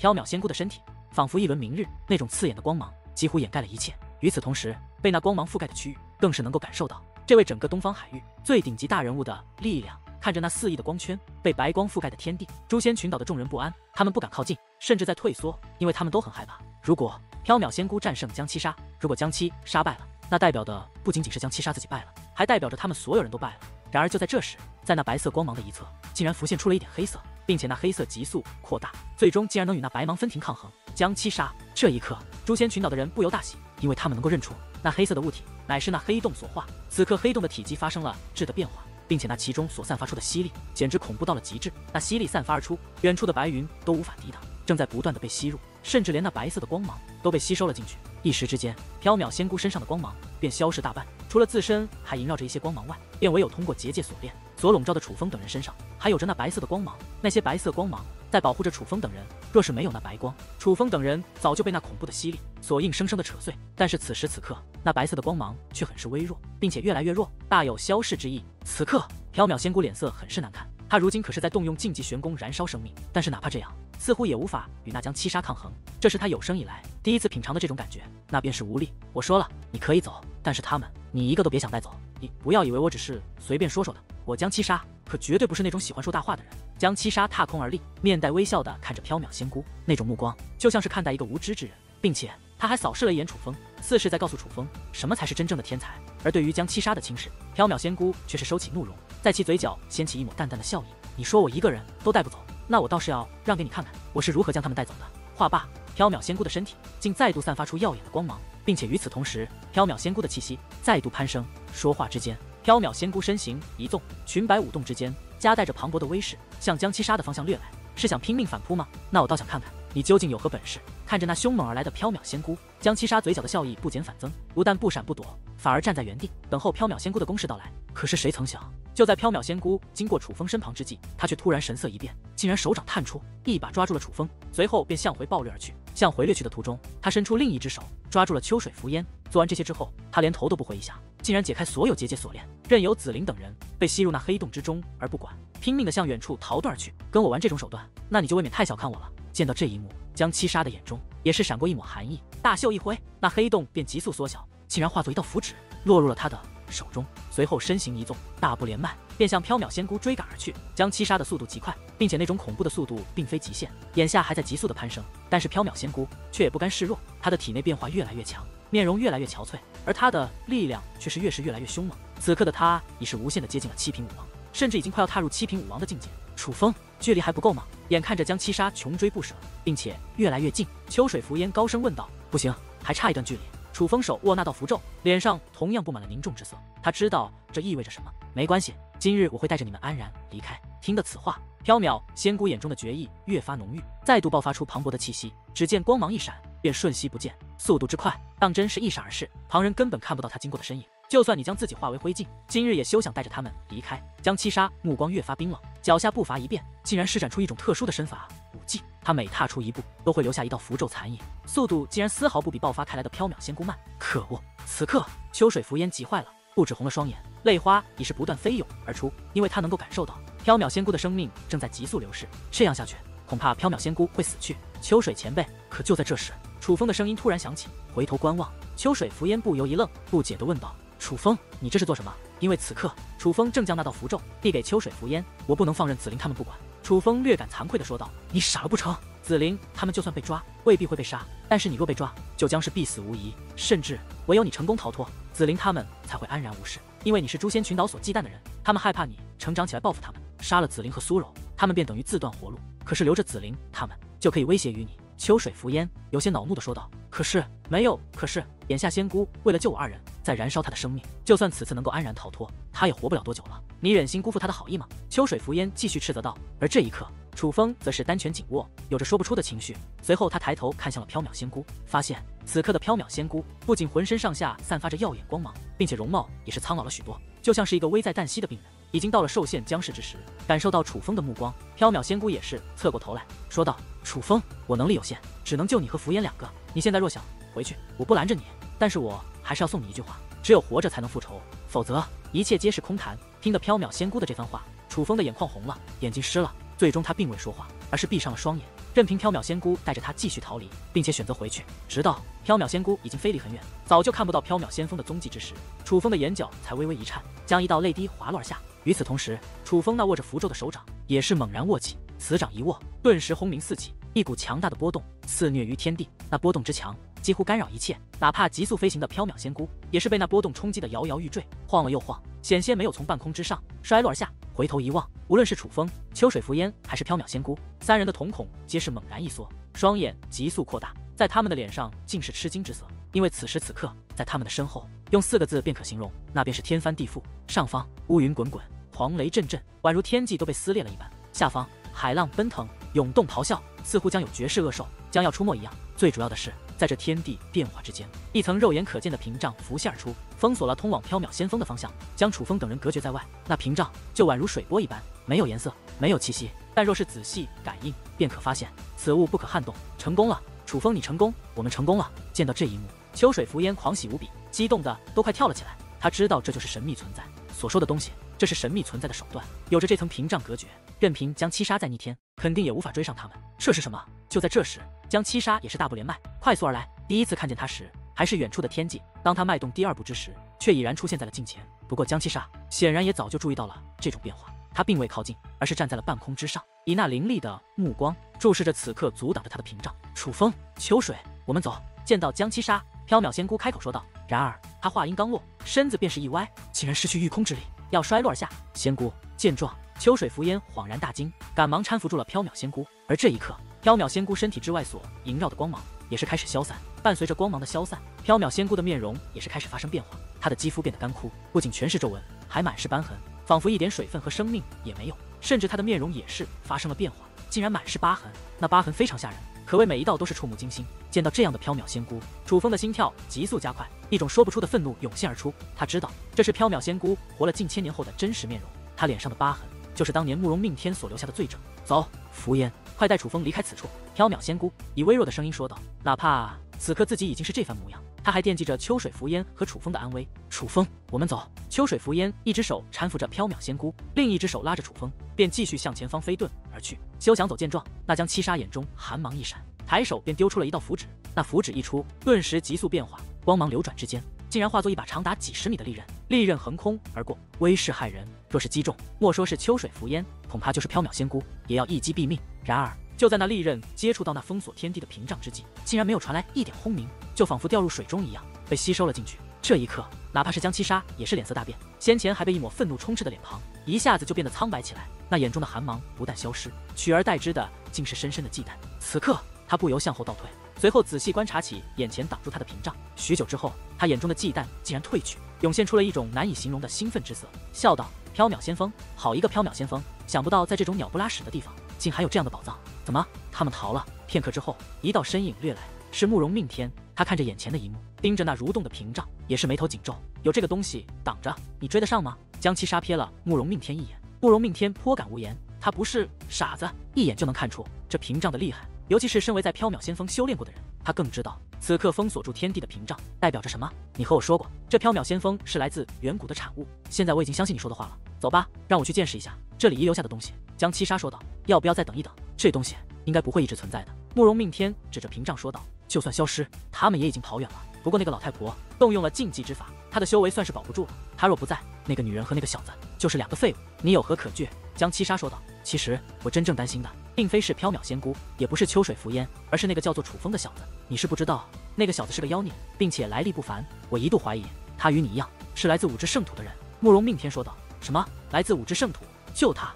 缥缈仙姑的身体仿佛一轮明日，那种刺眼的光芒几乎掩盖了一切。与此同时，被那光芒覆盖的区域，更是能够感受到这位整个东方海域最顶级大人物的力量。看着那肆意的光圈，被白光覆盖的天地，诛仙群岛的众人不安，他们不敢靠近，甚至在退缩，因为他们都很害怕。如果缥缈仙姑战胜江七杀，如果江七杀败了，那代表的不仅仅是江七杀自己败了，还代表着他们所有人都败了。然而就在这时，在那白色光芒的一侧，竟然浮现出了一点黑色，并且那黑色急速扩大，最终竟然能与那白芒分庭抗衡。将七杀，这一刻，诛仙群岛的人不由大喜，因为他们能够认出那黑色的物体乃是那黑洞所化。此刻黑洞的体积发生了质的变化。并且那其中所散发出的吸力简直恐怖到了极致，那吸力散发而出，远处的白云都无法抵挡，正在不断的被吸入，甚至连那白色的光芒都被吸收了进去。一时之间，缥缈仙姑身上的光芒便消失大半，除了自身还萦绕着一些光芒外，便唯有通过结界锁链所笼罩的楚风等人身上还有着那白色的光芒。那些白色光芒在保护着楚风等人，若是没有那白光，楚风等人早就被那恐怖的吸力所硬生生的扯碎。但是此时此刻，那白色的光芒却很是微弱，并且越来越弱，大有消逝之意。此刻，缥缈仙姑脸色很是难看。她如今可是在动用禁忌玄功燃烧生命，但是哪怕这样，似乎也无法与那将七杀抗衡。这是他有生以来第一次品尝的这种感觉，那便是无力。我说了，你可以走，但是他们，你一个都别想带走。你不要以为我只是随便说说的，我江七杀可绝对不是那种喜欢说大话的人。江七杀踏空而立，面带微笑的看着缥缈仙姑，那种目光就像是看待一个无知之人，并且。他还扫视了一眼楚风，似是在告诉楚风什么才是真正的天才。而对于江七杀的轻视，缥缈仙姑却是收起怒容，在其嘴角掀起一抹淡淡的笑意。你说我一个人都带不走，那我倒是要让给你看看，我是如何将他们带走的。话罢，缥缈仙姑的身体竟再度散发出耀眼的光芒，并且与此同时，缥缈仙姑的气息再度攀升。说话之间，缥缈仙姑身形一纵，裙摆舞动之间，夹带着磅礴的威势，向江七杀的方向掠来，是想拼命反扑吗？那我倒想看看。你究竟有何本事？看着那凶猛而来的缥缈仙姑，江七杀嘴角的笑意不减反增，不但不闪不躲，反而站在原地等候缥缈仙姑的攻势到来。可是谁曾想，就在缥缈仙姑经过楚风身旁之际，他却突然神色一变，竟然手掌探出，一把抓住了楚风，随后便向回暴掠而去。向回掠去的途中，他伸出另一只手抓住了秋水浮烟。做完这些之后，他连头都不回一下，竟然解开所有结界锁链，任由紫菱等人被吸入那黑洞之中而不管，拼命的向远处逃遁而去。跟我玩这种手段，那你就未免太小看我了。见到这一幕，江七杀的眼中也是闪过一抹寒意，大袖一挥，那黑洞便急速缩小，竟然化作一道符纸，落入了他的手中。随后身形一纵，大步连迈，便向缥缈仙姑追赶而去。江七杀的速度极快，并且那种恐怖的速度并非极限，眼下还在急速的攀升。但是缥缈仙姑却也不甘示弱，她的体内变化越来越强，面容越来越憔悴，而她的力量却是越是越来越凶猛。此刻的她已是无限的接近了七品武王，甚至已经快要踏入七品武王的境界。楚风。距离还不够吗？眼看着江七杀穷追不舍，并且越来越近，秋水浮烟高声问道：“不行，还差一段距离。”楚风手握那道符咒，脸上同样布满了凝重之色。他知道这意味着什么。没关系，今日我会带着你们安然离开。听得此话，缥缈仙姑眼中的决意越发浓郁，再度爆发出磅礴的气息。只见光芒一闪，便瞬息不见，速度之快，当真是一闪而逝，旁人根本看不到他经过的身影。就算你将自己化为灰烬，今日也休想带着他们离开。江七杀目光越发冰冷，脚下步伐一变，竟然施展出一种特殊的身法武技。他每踏出一步，都会留下一道符咒残影，速度竟然丝毫不比爆发开来的缥缈仙姑慢。可恶！此刻秋水浮烟急坏了，不止红了双眼，泪花已是不断飞涌而出，因为他能够感受到缥缈仙姑的生命正在急速流逝。这样下去，恐怕缥缈仙姑会死去。秋水前辈，可就在这时，楚风的声音突然响起，回头观望，秋水浮烟不由一愣，不解地问道。楚风，你这是做什么？因为此刻楚风正将那道符咒递给秋水浮烟，我不能放任紫菱他们不管。楚风略感惭愧的说道：“你傻了不成？紫菱他们就算被抓，未必会被杀，但是你若被抓，就将是必死无疑。甚至唯有你成功逃脱，紫菱他们才会安然无事。因为你是诛仙群岛所忌惮的人，他们害怕你成长起来报复他们，杀了紫菱和苏柔，他们便等于自断活路。可是留着紫菱他们，就可以威胁于你。”秋水浮烟有些恼怒的说道：“可是没有，可是眼下仙姑为了救我二人，在燃烧她的生命。就算此次能够安然逃脱，她也活不了多久了。你忍心辜负她的好意吗？”秋水浮烟继续斥责道。而这一刻，楚风则是单拳紧握，有着说不出的情绪。随后他抬头看向了缥缈仙姑，发现此刻的缥缈仙姑不仅浑身上下散发着耀眼光芒，并且容貌也是苍老了许多，就像是一个危在旦夕的病人。已经到了受限将士之时，感受到楚风的目光，缥缈仙姑也是侧过头来说道：“楚风，我能力有限，只能救你和福烟两个。你现在若想回去，我不拦着你，但是我还是要送你一句话：只有活着才能复仇，否则一切皆是空谈。”听得缥缈仙姑的这番话，楚风的眼眶红了，眼睛湿了，最终他并未说话，而是闭上了双眼。任凭缥缈仙姑带着他继续逃离，并且选择回去，直到缥缈仙姑已经飞离很远，早就看不到缥缈仙风的踪迹之时，楚风的眼角才微微一颤，将一道泪滴滑落而下。与此同时，楚风那握着符咒的手掌也是猛然握起，此掌一握，顿时轰鸣四起，一股强大的波动肆虐于天地，那波动之强。几乎干扰一切，哪怕急速飞行的缥缈仙姑，也是被那波动冲击的摇摇欲坠，晃了又晃，险些没有从半空之上摔落而下。回头一望，无论是楚风、秋水浮烟，还是缥缈仙姑，三人的瞳孔皆是猛然一缩，双眼急速扩大，在他们的脸上尽是吃惊之色，因为此时此刻，在他们的身后，用四个字便可形容，那便是天翻地覆。上方乌云滚滚，黄雷阵阵，宛如天际都被撕裂了一般；下方海浪奔腾，涌动咆哮，似乎将有绝世恶兽将要出没一样。最主要的是。在这天地变化之间，一层肉眼可见的屏障浮现而出，封锁了通往缥缈仙锋的方向，将楚风等人隔绝在外。那屏障就宛如水波一般，没有颜色，没有气息，但若是仔细感应，便可发现此物不可撼动。成功了，楚风，你成功，我们成功了！见到这一幕，秋水浮烟狂喜无比，激动的都快跳了起来。他知道这就是神秘存在所说的东西，这是神秘存在的手段。有着这层屏障隔绝，任凭将七杀在逆天，肯定也无法追上他们。这是什么？就在这时。江七杀也是大步连迈，快速而来。第一次看见他时，还是远处的天际；当他迈动第二步之时，却已然出现在了近前。不过江七杀显然也早就注意到了这种变化，他并未靠近，而是站在了半空之上，以那凌厉的目光注视着此刻阻挡着他的屏障。楚风、秋水，我们走。见到江七杀，缥缈仙姑开口说道。然而他话音刚落，身子便是一歪，竟然失去御空之力，要摔落而下。仙姑见状，秋水拂烟恍然大惊，赶忙搀扶住了缥缈仙姑。而这一刻。缥缈仙姑身体之外所萦绕的光芒也是开始消散，伴随着光芒的消散，缥缈仙姑的面容也是开始发生变化。她的肌肤变得干枯，不仅全是皱纹，还满是斑痕，仿佛一点水分和生命也没有。甚至她的面容也是发生了变化，竟然满是疤痕。那疤痕非常吓人，可谓每一道都是触目惊心。见到这样的缥缈仙姑，楚风的心跳急速加快，一种说不出的愤怒涌现而出。他知道这是缥缈仙姑活了近千年后的真实面容，他脸上的疤痕就是当年慕容命天所留下的罪证。走，福烟。快带楚风离开此处！缥缈仙姑以微弱的声音说道。哪怕此刻自己已经是这番模样，他还惦记着秋水拂烟和楚风的安危。楚风，我们走。秋水拂烟一只手搀扶着缥缈仙姑，另一只手拉着楚风，便继续向前方飞遁而去。休想走！见状，那将七杀眼中寒芒一闪，抬手便丢出了一道符纸。那符纸一出，顿时急速变化，光芒流转之间，竟然化作一把长达几十米的利刃，利刃横空而过，威势骇人。若是击中，莫说是秋水拂烟，恐怕就是缥缈仙姑也要一击毙命。然而，就在那利刃接触到那封锁天地的屏障之际，竟然没有传来一点轰鸣，就仿佛掉入水中一样，被吸收了进去。这一刻，哪怕是江七杀也是脸色大变，先前还被一抹愤怒充斥的脸庞，一下子就变得苍白起来。那眼中的寒芒不但消失，取而代之的竟是深深的忌惮。此刻，他不由向后倒退，随后仔细观察起眼前挡住他的屏障。许久之后，他眼中的忌惮竟然褪去，涌现出了一种难以形容的兴奋之色，笑道：“缥缈先锋，好一个缥缈先锋！想不到在这种鸟不拉屎的地方。”竟还有这样的宝藏？怎么，他们逃了？片刻之后，一道身影掠来，是慕容命天。他看着眼前的一幕，盯着那蠕动的屏障，也是眉头紧皱。有这个东西挡着，你追得上吗？江七杀瞥了慕容命天一眼，慕容命天颇感无言。他不是傻子，一眼就能看出这屏障的厉害。尤其是身为在缥缈仙锋修炼过的人，他更知道此刻封锁住天地的屏障代表着什么。你和我说过，这缥缈仙锋是来自远古的产物。现在我已经相信你说的话了。走吧，让我去见识一下这里遗留下的东西。江七杀说道：“要不要再等一等？这东西应该不会一直存在的。”慕容命天指着屏障说道：“就算消失，他们也已经跑远了。不过那个老太婆动用了禁忌之法，她的修为算是保不住了。她若不在，那个女人和那个小子就是两个废物。你有何可惧？”江七杀说道：“其实我真正担心的，并非是缥缈仙姑，也不是秋水拂烟，而是那个叫做楚风的小子。你是不知道，那个小子是个妖孽，并且来历不凡。我一度怀疑他与你一样，是来自五只圣土的人。”慕容命天说道。什么？来自五只圣土？就他？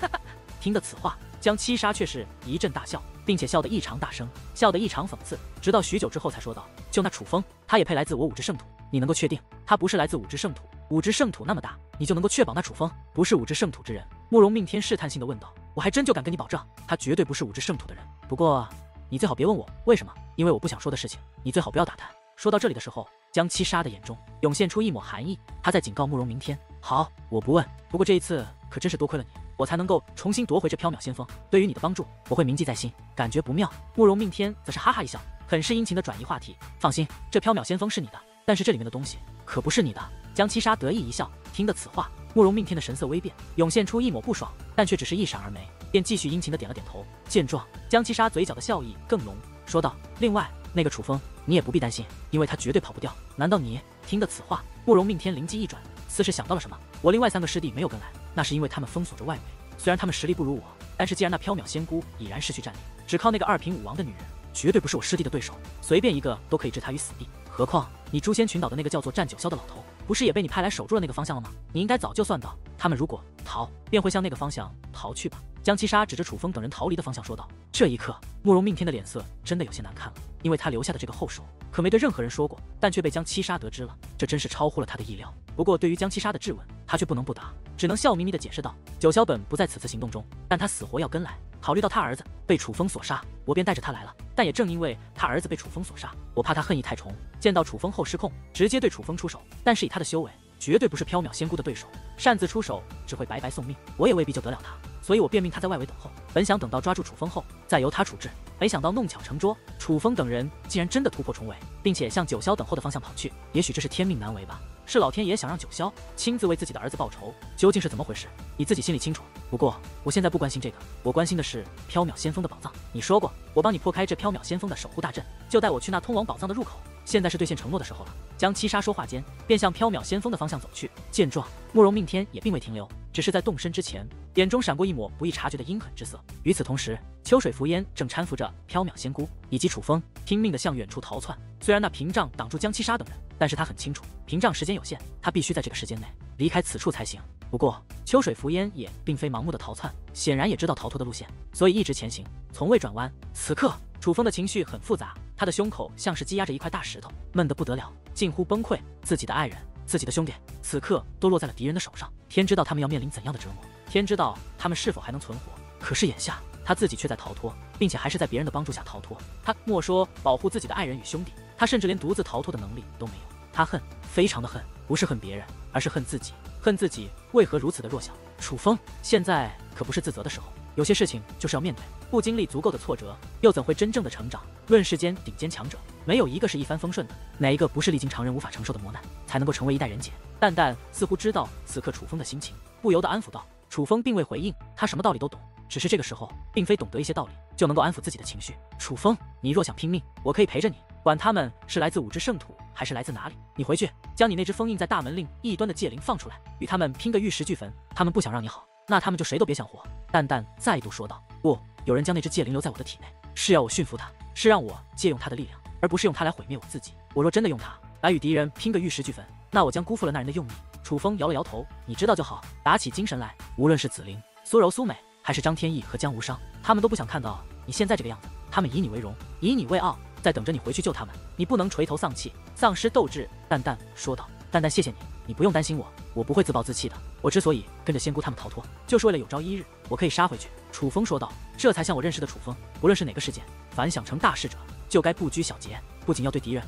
听得此话，江七杀却是一阵大笑，并且笑得异常大声，笑得异常讽刺。直到许久之后，才说道：“就那楚风，他也配来自我五只圣土？你能够确定他不是来自五只圣土？五只圣土那么大，你就能够确保那楚风不是五只圣土之人？”慕容命天试探性的问道：“我还真就敢跟你保证，他绝对不是五只圣土的人。不过，你最好别问我为什么，因为我不想说的事情，你最好不要打探。”说到这里的时候，江七杀的眼中涌现出一抹寒意，他在警告慕容明天。好，我不问。不过这一次可真是多亏了你，我才能够重新夺回这缥缈仙锋。对于你的帮助，我会铭记在心。感觉不妙，慕容命天则是哈哈一笑，很是殷勤的转移话题。放心，这缥缈仙锋是你的，但是这里面的东西可不是你的。江七杀得意一笑，听得此话，慕容命天的神色微变，涌现出一抹不爽，但却只是一闪而没。便继续殷勤的点了点头。见状，江七杀嘴角的笑意更浓，说道：“另外，那个楚风，你也不必担心，因为他绝对跑不掉。难道你……”听得此话，慕容命天灵机一转，似是想到了什么。我另外三个师弟没有跟来，那是因为他们封锁着外围。虽然他们实力不如我，但是既然那缥缈仙姑已然失去战力，只靠那个二品武王的女人，绝对不是我师弟的对手。随便一个都可以置他于死地。何况你诛仙群岛的那个叫做战九霄的老头，不是也被你派来守住了那个方向了吗？你应该早就算到，他们如果逃，便会向那个方向逃去吧。江七杀指着楚风等人逃离的方向说道。这一刻，慕容命天的脸色真的有些难看了，因为他留下的这个后手。可没对任何人说过，但却被江七杀得知了，这真是超乎了他的意料。不过对于江七杀的质问，他却不能不答，只能笑眯眯地解释道：“九霄本不在此次行动中，但他死活要跟来。考虑到他儿子被楚风所杀，我便带着他来了。但也正因为他儿子被楚风所杀，我怕他恨意太重，见到楚风后失控，直接对楚风出手。但是以他的修为，绝对不是缥缈仙姑的对手，擅自出手只会白白送命，我也未必救得了他。所以我便命他在外围等候，本想等到抓住楚风后，再由他处置。”没想到弄巧成拙，楚风等人竟然真的突破重围，并且向九霄等候的方向跑去。也许这是天命难违吧，是老天爷想让九霄亲自为自己的儿子报仇。究竟是怎么回事，你自己心里清楚。不过我现在不关心这个，我关心的是缥缈先锋的宝藏。你说过我帮你破开这缥缈先锋的守护大阵，就带我去那通往宝藏的入口。现在是兑现承诺的时候了。江七杀说话间，便向缥缈先锋的方向走去。见状，慕容命天也并未停留。只是在动身之前，眼中闪过一抹不易察觉的阴狠之色。与此同时，秋水浮烟正搀扶着缥缈仙姑以及楚风，拼命地向远处逃窜。虽然那屏障挡住江七杀等人，但是他很清楚，屏障时间有限，他必须在这个时间内离开此处才行。不过，秋水浮烟也并非盲目的逃窜，显然也知道逃脱的路线，所以一直前行，从未转弯。此刻，楚风的情绪很复杂，他的胸口像是积压着一块大石头，闷得不得了，近乎崩溃。自己的爱人。自己的兄弟此刻都落在了敌人的手上，天知道他们要面临怎样的折磨，天知道他们是否还能存活。可是眼下他自己却在逃脱，并且还是在别人的帮助下逃脱。他莫说保护自己的爱人与兄弟，他甚至连独自逃脱的能力都没有。他恨，非常的恨，不是恨别人，而是恨自己，恨自己为何如此的弱小。楚风现在可不是自责的时候。有些事情就是要面对，不经历足够的挫折，又怎会真正的成长？论世间顶尖强者，没有一个是一帆风顺的，哪一个不是历经常人无法承受的磨难，才能够成为一代人杰？淡淡似乎知道此刻楚风的心情，不由得安抚道。楚风并未回应，他什么道理都懂，只是这个时候，并非懂得一些道理就能够安抚自己的情绪。楚风，你若想拼命，我可以陪着你，管他们是来自五之圣土，还是来自哪里。你回去，将你那只封印在大门令一端的戒灵放出来，与他们拼个玉石俱焚。他们不想让你好。那他们就谁都别想活。淡淡再度说道：“不，有人将那只戒灵留在我的体内，是要我驯服它，是让我借用它的力量，而不是用它来毁灭我自己。我若真的用它来与敌人拼个玉石俱焚，那我将辜负了那人的用意。”楚风摇了摇头：“你知道就好。”打起精神来，无论是紫菱、苏柔、苏美，还是张天翼和江无伤，他们都不想看到你现在这个样子。他们以你为荣，以你为傲，在等着你回去救他们。你不能垂头丧气，丧失斗志。”淡淡说道：“淡淡，谢谢你，你不用担心我。”我不会自暴自弃的。我之所以跟着仙姑他们逃脱，就是为了有朝一日我可以杀回去。楚风说道，这才像我认识的楚风。不论是哪个事件，凡想成大事者，就该不拘小节，不仅要对敌人，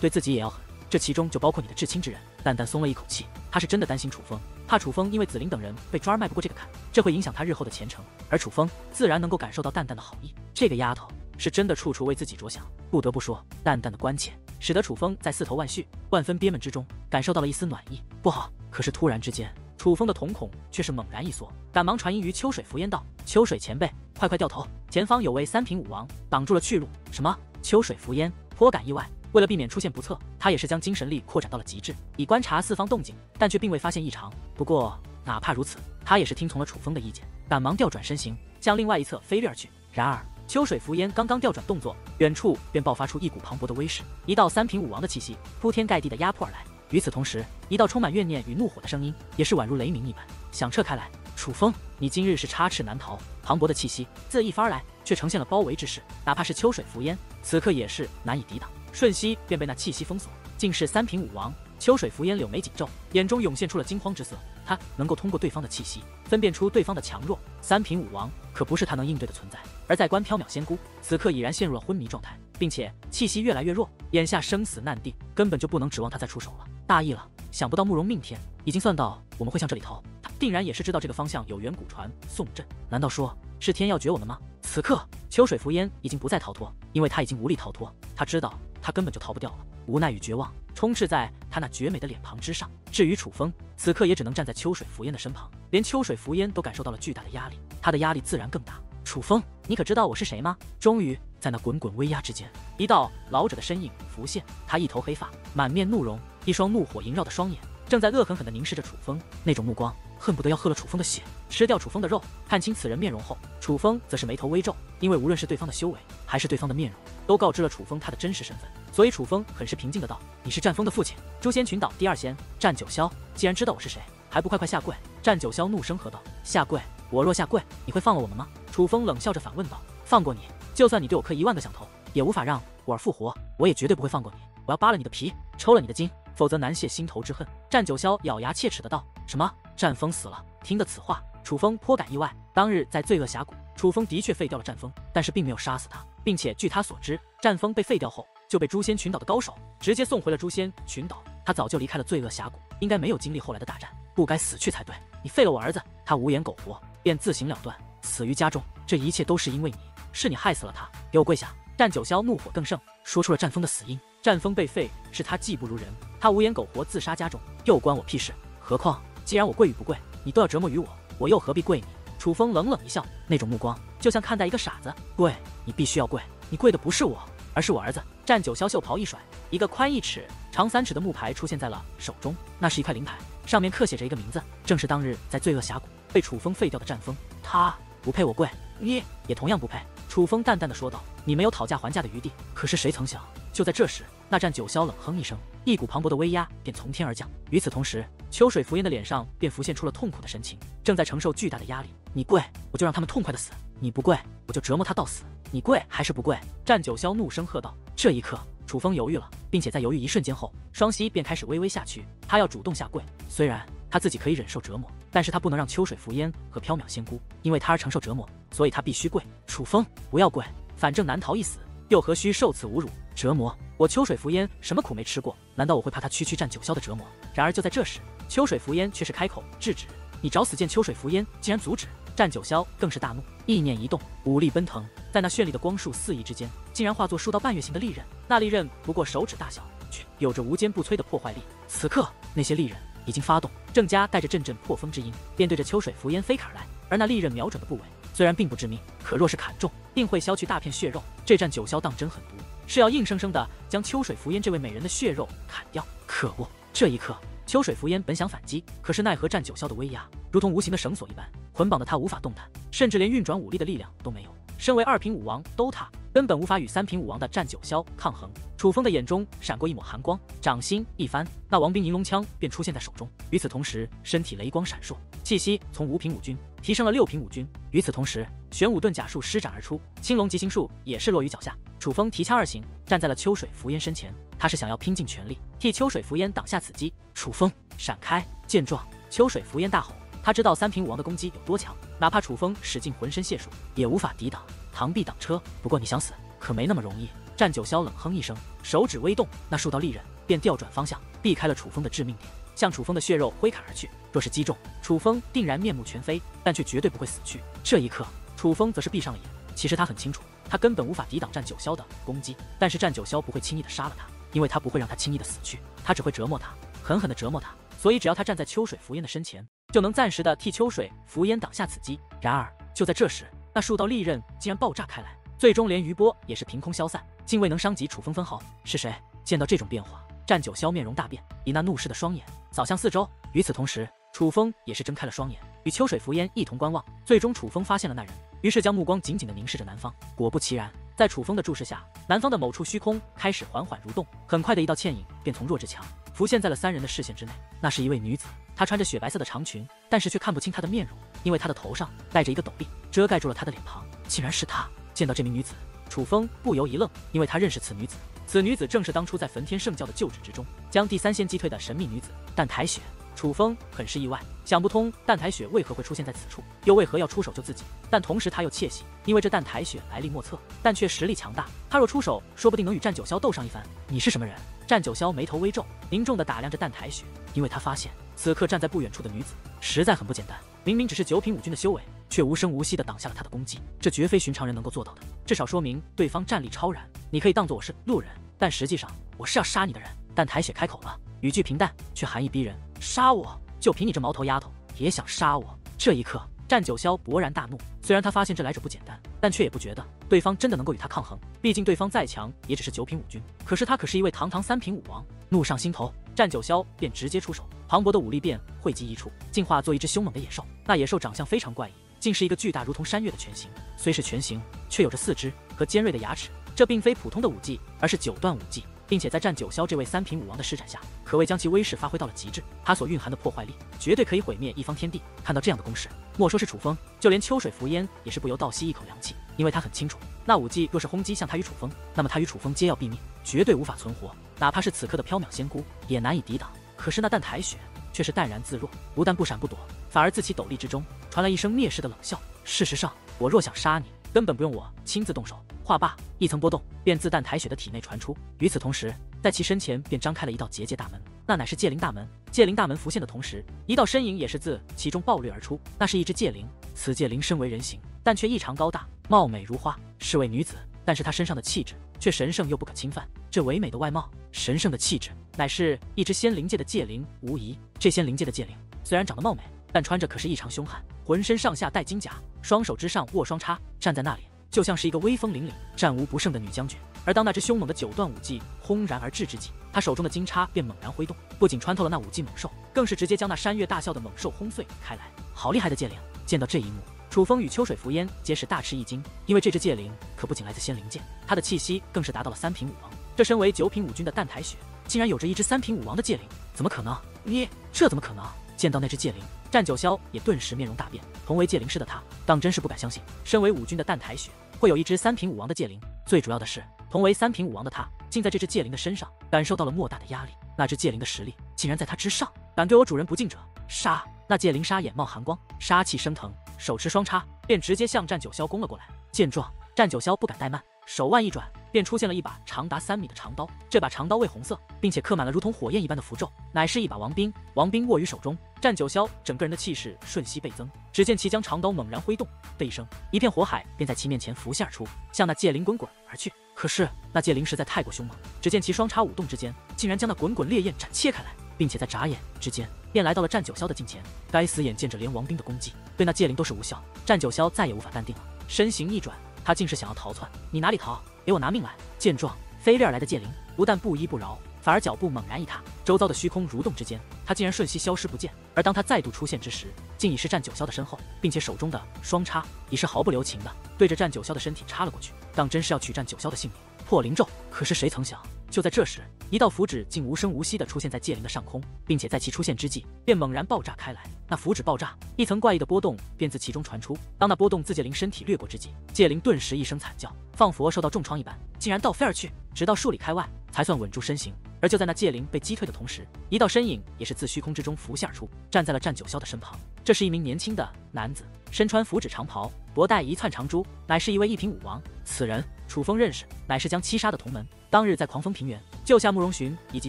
对自己也要狠。这其中就包括你的至亲之人。淡淡松了一口气，他是真的担心楚风，怕楚风因为紫菱等人被抓而迈不过这个坎，这会影响他日后的前程。而楚风自然能够感受到淡淡的好意，这个丫头是真的处处为自己着想。不得不说，淡淡的关切。使得楚风在四头万绪、万分憋闷之中，感受到了一丝暖意。不好！可是突然之间，楚风的瞳孔却是猛然一缩，赶忙传音于秋水浮烟道：“秋水前辈，快快掉头，前方有位三品武王挡住了去路。”什么？秋水浮烟颇感意外。为了避免出现不测，他也是将精神力扩展到了极致，以观察四方动静，但却并未发现异常。不过，哪怕如此，他也是听从了楚风的意见，赶忙调转身形，向另外一侧飞掠而去。然而，秋水浮烟刚刚调转动作，远处便爆发出一股磅礴的威势，一道三品武王的气息铺天盖地的压迫而来。与此同时，一道充满怨念与怒火的声音也是宛如雷鸣一般响彻开来。楚风，你今日是插翅难逃，磅礴的气息自一发而来，却呈现了包围之势。哪怕是秋水浮烟，此刻也是难以抵挡，瞬息便被那气息封锁。竟是三品武王。秋水浮烟柳眉紧皱，眼中涌现出了惊慌之色。他能够通过对方的气息分辨出对方的强弱。三品武王可不是他能应对的存在。而在观缥缈仙姑此刻已然陷入了昏迷状态，并且气息越来越弱，眼下生死难定，根本就不能指望他再出手了。大意了，想不到慕容命天已经算到我们会向这里逃，他定然也是知道这个方向有远古船送阵。难道说是天要绝我们吗？此刻秋水浮烟已经不再逃脱，因为他已经无力逃脱。他知道他根本就逃不掉了，无奈与绝望。充斥在他那绝美的脸庞之上。至于楚风，此刻也只能站在秋水浮烟的身旁，连秋水浮烟都感受到了巨大的压力。他的压力自然更大。楚风，你可知道我是谁吗？终于，在那滚滚威压之间，一道老者的身影浮现。他一头黑发，满面怒容，一双怒火萦绕的双眼，正在恶狠狠地凝视着楚风。那种目光，恨不得要喝了楚风的血，吃掉楚风的肉。看清此人面容后，楚风则是眉头微皱，因为无论是对方的修为，还是对方的面容，都告知了楚风他的真实身份。所以楚风很是平静的道：“你是战风的父亲，诛仙群岛第二仙战九霄。既然知道我是谁，还不快快下跪！”战九霄怒声喝道：“下跪！我若下跪，你会放了我们吗？”楚风冷笑着反问道：“放过你，就算你对我磕一万个响头，也无法让我儿复活。我也绝对不会放过你。我要扒了你的皮，抽了你的筋，否则难泄心头之恨。”战九霄咬牙切齿的道：“什么？战风死了？”听得此话，楚风颇感意外。当日在罪恶峡谷，楚风的确废掉了战风，但是并没有杀死他，并且据他所知，战风被废掉后就被诛仙群岛的高手直接送回了诛仙群岛。他早就离开了罪恶峡谷，应该没有经历后来的大战，不该死去才对。你废了我儿子，他无言苟活，便自行了断。死于家中，这一切都是因为你，是你害死了他。给我跪下！战九霄怒火更盛，说出了战风的死因。战风被废，是他技不如人，他无言苟活，自杀家中，又关我屁事？何况，既然我跪与不跪，你都要折磨于我，我又何必跪你？楚风冷冷一笑，那种目光就像看待一个傻子。跪，你必须要跪，你跪的不是我，而是我儿子。战九霄袖袍一甩，一个宽一尺、长三尺的木牌出现在了手中，那是一块灵牌，上面刻写着一个名字，正是当日在罪恶峡谷被楚风废掉的战风。他。不配我跪，你也同样不配。”楚风淡淡的说道，“你没有讨价还价的余地。”可是谁曾想，就在这时，那战九霄冷哼一声，一股磅礴的威压便从天而降。与此同时，秋水浮烟的脸上便浮现出了痛苦的神情，正在承受巨大的压力。你跪，我就让他们痛快的死；你不跪，我就折磨他到死。你跪还是不跪？战九霄怒声喝道。这一刻，楚风犹豫了，并且在犹豫一瞬间后，双膝便开始微微下屈，他要主动下跪。虽然。他自己可以忍受折磨，但是他不能让秋水浮烟和缥缈仙姑因为他而承受折磨，所以他必须跪。楚风，不要跪，反正难逃一死，又何须受此侮辱折磨？我秋水浮烟什么苦没吃过？难道我会怕他区区战九霄的折磨？然而就在这时，秋水浮烟却是开口制止：“你找死！”见秋水浮烟竟然阻止，战九霄更是大怒，意念一动，武力奔腾，在那绚丽的光束肆意之间，竟然化作数道半月形的利刃。那利刃不过手指大小，却有着无坚不摧的破坏力。此刻，那些利刃。已经发动，郑家带着阵阵破风之音，便对着秋水浮烟飞砍而来。而那利刃瞄准的部位虽然并不致命，可若是砍中，定会削去大片血肉。这战九霄当真狠毒，是要硬生生的将秋水浮烟这位美人的血肉砍掉。可恶！这一刻，秋水浮烟本想反击，可是奈何战九霄的威压如同无形的绳索一般，捆绑的他无法动弹，甚至连运转武力的力量都没有。身为二品武王都他。根本无法与三品武王的战九霄抗衡。楚风的眼中闪过一抹寒光，掌心一翻，那王兵银龙枪便出现在手中。与此同时，身体雷光闪烁，气息从五品武军提升了六品武军。与此同时，玄武遁甲术施展而出，青龙极行术也是落于脚下。楚风提枪而行，站在了秋水浮烟身前，他是想要拼尽全力替秋水浮烟挡下此击。楚风闪开！见状，秋水浮烟大吼，他知道三品武王的攻击有多强，哪怕楚风使尽浑身解数，也无法抵挡。螳臂挡车，不过你想死可没那么容易。战九霄冷哼一声，手指微动，那数道利刃便调转方向，避开了楚风的致命点，向楚风的血肉挥砍而去。若是击中楚风，定然面目全非，但却绝对不会死去。这一刻，楚风则是闭上了眼。其实他很清楚，他根本无法抵挡战九霄的攻击，但是战九霄不会轻易的杀了他，因为他不会让他轻易的死去，他只会折磨他，狠狠的折磨他。所以只要他站在秋水浮烟的身前，就能暂时的替秋水浮烟挡下此击。然而就在这时。那数道利刃竟然爆炸开来，最终连余波也是凭空消散，竟未能伤及楚风分毫。是谁？见到这种变化，战九霄面容大变，以那怒视的双眼扫向四周。与此同时，楚风也是睁开了双眼，与秋水浮烟一同观望。最终，楚风发现了那人，于是将目光紧紧的凝视着南方。果不其然，在楚风的注视下，南方的某处虚空开始缓缓蠕动，很快的一道倩影便从弱智墙浮现在了三人的视线之内。那是一位女子，她穿着雪白色的长裙，但是却看不清她的面容，因为她的头上戴着一个斗笠。遮盖住了她的脸庞，竟然是她！见到这名女子，楚风不由一愣，因为他认识此女子。此女子正是当初在焚天圣教的旧址之中将第三仙击退的神秘女子淡台雪。楚风很是意外，想不通澹台雪为何会出现在此处，又为何要出手救自己。但同时他又窃喜，因为这澹台雪来历莫测，但却实力强大。他若出手，说不定能与战九霄斗上一番。你是什么人？战九霄眉头微皱，凝重地打量着澹台雪，因为他发现此刻站在不远处的女子实在很不简单。明明只是九品武军的修为。却无声无息地挡下了他的攻击，这绝非寻常人能够做到的，至少说明对方战力超然。你可以当做我是路人，但实际上我是要杀你的人。澹台雪开口了，语句平淡却含义逼人：“杀我？就凭你这毛头丫头也想杀我？”这一刻，战九霄勃然大怒，虽然他发现这来者不简单，但却也不觉得对方真的能够与他抗衡。毕竟对方再强，也只是九品武军，可是他可是一位堂堂三品武王。怒上心头，战九霄便直接出手，磅礴的武力便汇集一处，进化做一只凶猛的野兽。那野兽长相非常怪异，竟是一个巨大如同山岳的拳形，虽是拳形，却有着四肢和尖锐的牙齿。这并非普通的武技，而是九段武技。并且在战九霄这位三品武王的施展下，可谓将其威势发挥到了极致。他所蕴含的破坏力，绝对可以毁灭一方天地。看到这样的攻势，莫说是楚风，就连秋水伏烟也是不由倒吸一口凉气，因为他很清楚，那武技若是轰击向他与楚风，那么他与楚风皆要毙命，绝对无法存活。哪怕是此刻的缥缈仙姑，也难以抵挡。可是那淡苔雪却是淡然自若，不但不闪不躲，反而自其斗笠之中传来一声蔑视的冷笑。事实上，我若想杀你，根本不用我亲自动手。话罢，一层波动便自淡苔雪的体内传出。与此同时，在其身前便张开了一道结界大门，那乃是界灵大门。界灵大门浮现的同时，一道身影也是自其中暴掠而出。那是一只界灵。此界灵身为人形，但却异常高大，貌美如花，是位女子。但是她身上的气质却神圣又不可侵犯。这唯美的外貌，神圣的气质，乃是一只仙灵界的界灵。无疑，这仙灵界的界灵虽然长得貌美，但穿着可是异常凶悍，浑身上下带金甲，双手之上握双叉，站在那里。就像是一个威风凛凛、战无不胜的女将军。而当那只凶猛的九段武技轰然而至之际，他手中的金叉便猛然挥动，不仅穿透了那武技猛兽，更是直接将那山岳大笑的猛兽轰碎开来。好厉害的界灵！见到这一幕，楚风与秋水浮烟皆是大吃一惊，因为这只界灵可不仅来自仙灵界，他的气息更是达到了三品武王。这身为九品武军的淡台雪，竟然有着一只三品武王的界灵，怎么可能？你这怎么可能？见到那只界灵，战九霄也顿时面容大变。同为界灵师的他，当真是不敢相信，身为五军的淡苔雪会有一只三品武王的界灵。最主要的是，同为三品武王的他，竟在这只界灵的身上感受到了莫大的压力。那只界灵的实力竟然在他之上，敢对我主人不敬者，杀！那界灵杀眼冒寒光，杀气升腾，手持双叉，便直接向战九霄攻了过来。见状，战九霄不敢怠慢。手腕一转，便出现了一把长达三米的长刀。这把长刀为红色，并且刻满了如同火焰一般的符咒，乃是一把王兵。王兵握于手中，战九霄整个人的气势瞬息倍增。只见其将长刀猛然挥动，的一声，一片火海便在其面前浮现而出，向那界灵滚滚而去。可是那界灵实在太过凶猛，只见其双叉舞动之间，竟然将那滚滚烈焰斩切开来，并且在眨眼之间便来到了战九霄的近前。该死，眼见着连王兵的攻击对那界灵都是无效，战九霄再也无法淡定了，身形一转。他竟是想要逃窜，你哪里逃？给我拿命来！见状，飞掠而来的界灵不但不依不饶，反而脚步猛然一踏，周遭的虚空蠕动之间，他竟然瞬息消失不见。而当他再度出现之时，竟已是战九霄的身后，并且手中的双叉已是毫不留情的对着战九霄的身体插了过去，当真是要取战九霄的性命。破灵咒！可是谁曾想，就在这时，一道符纸竟无声无息地出现在界灵的上空，并且在其出现之际，便猛然爆炸开来。那符纸爆炸，一层怪异的波动便自其中传出。当那波动自界灵身体掠过之际，界灵顿时一声惨叫，仿佛受到重创一般，竟然倒飞而去，直到数里开外才算稳住身形。而就在那界灵被击退的同时，一道身影也是自虚空之中浮现而出，站在了战九霄的身旁。这是一名年轻的男子，身穿符纸长袍，脖带一串长珠，乃是一位一品武王。此人楚风认识，乃是将七杀的同门。当日在狂风平原救下慕容寻以及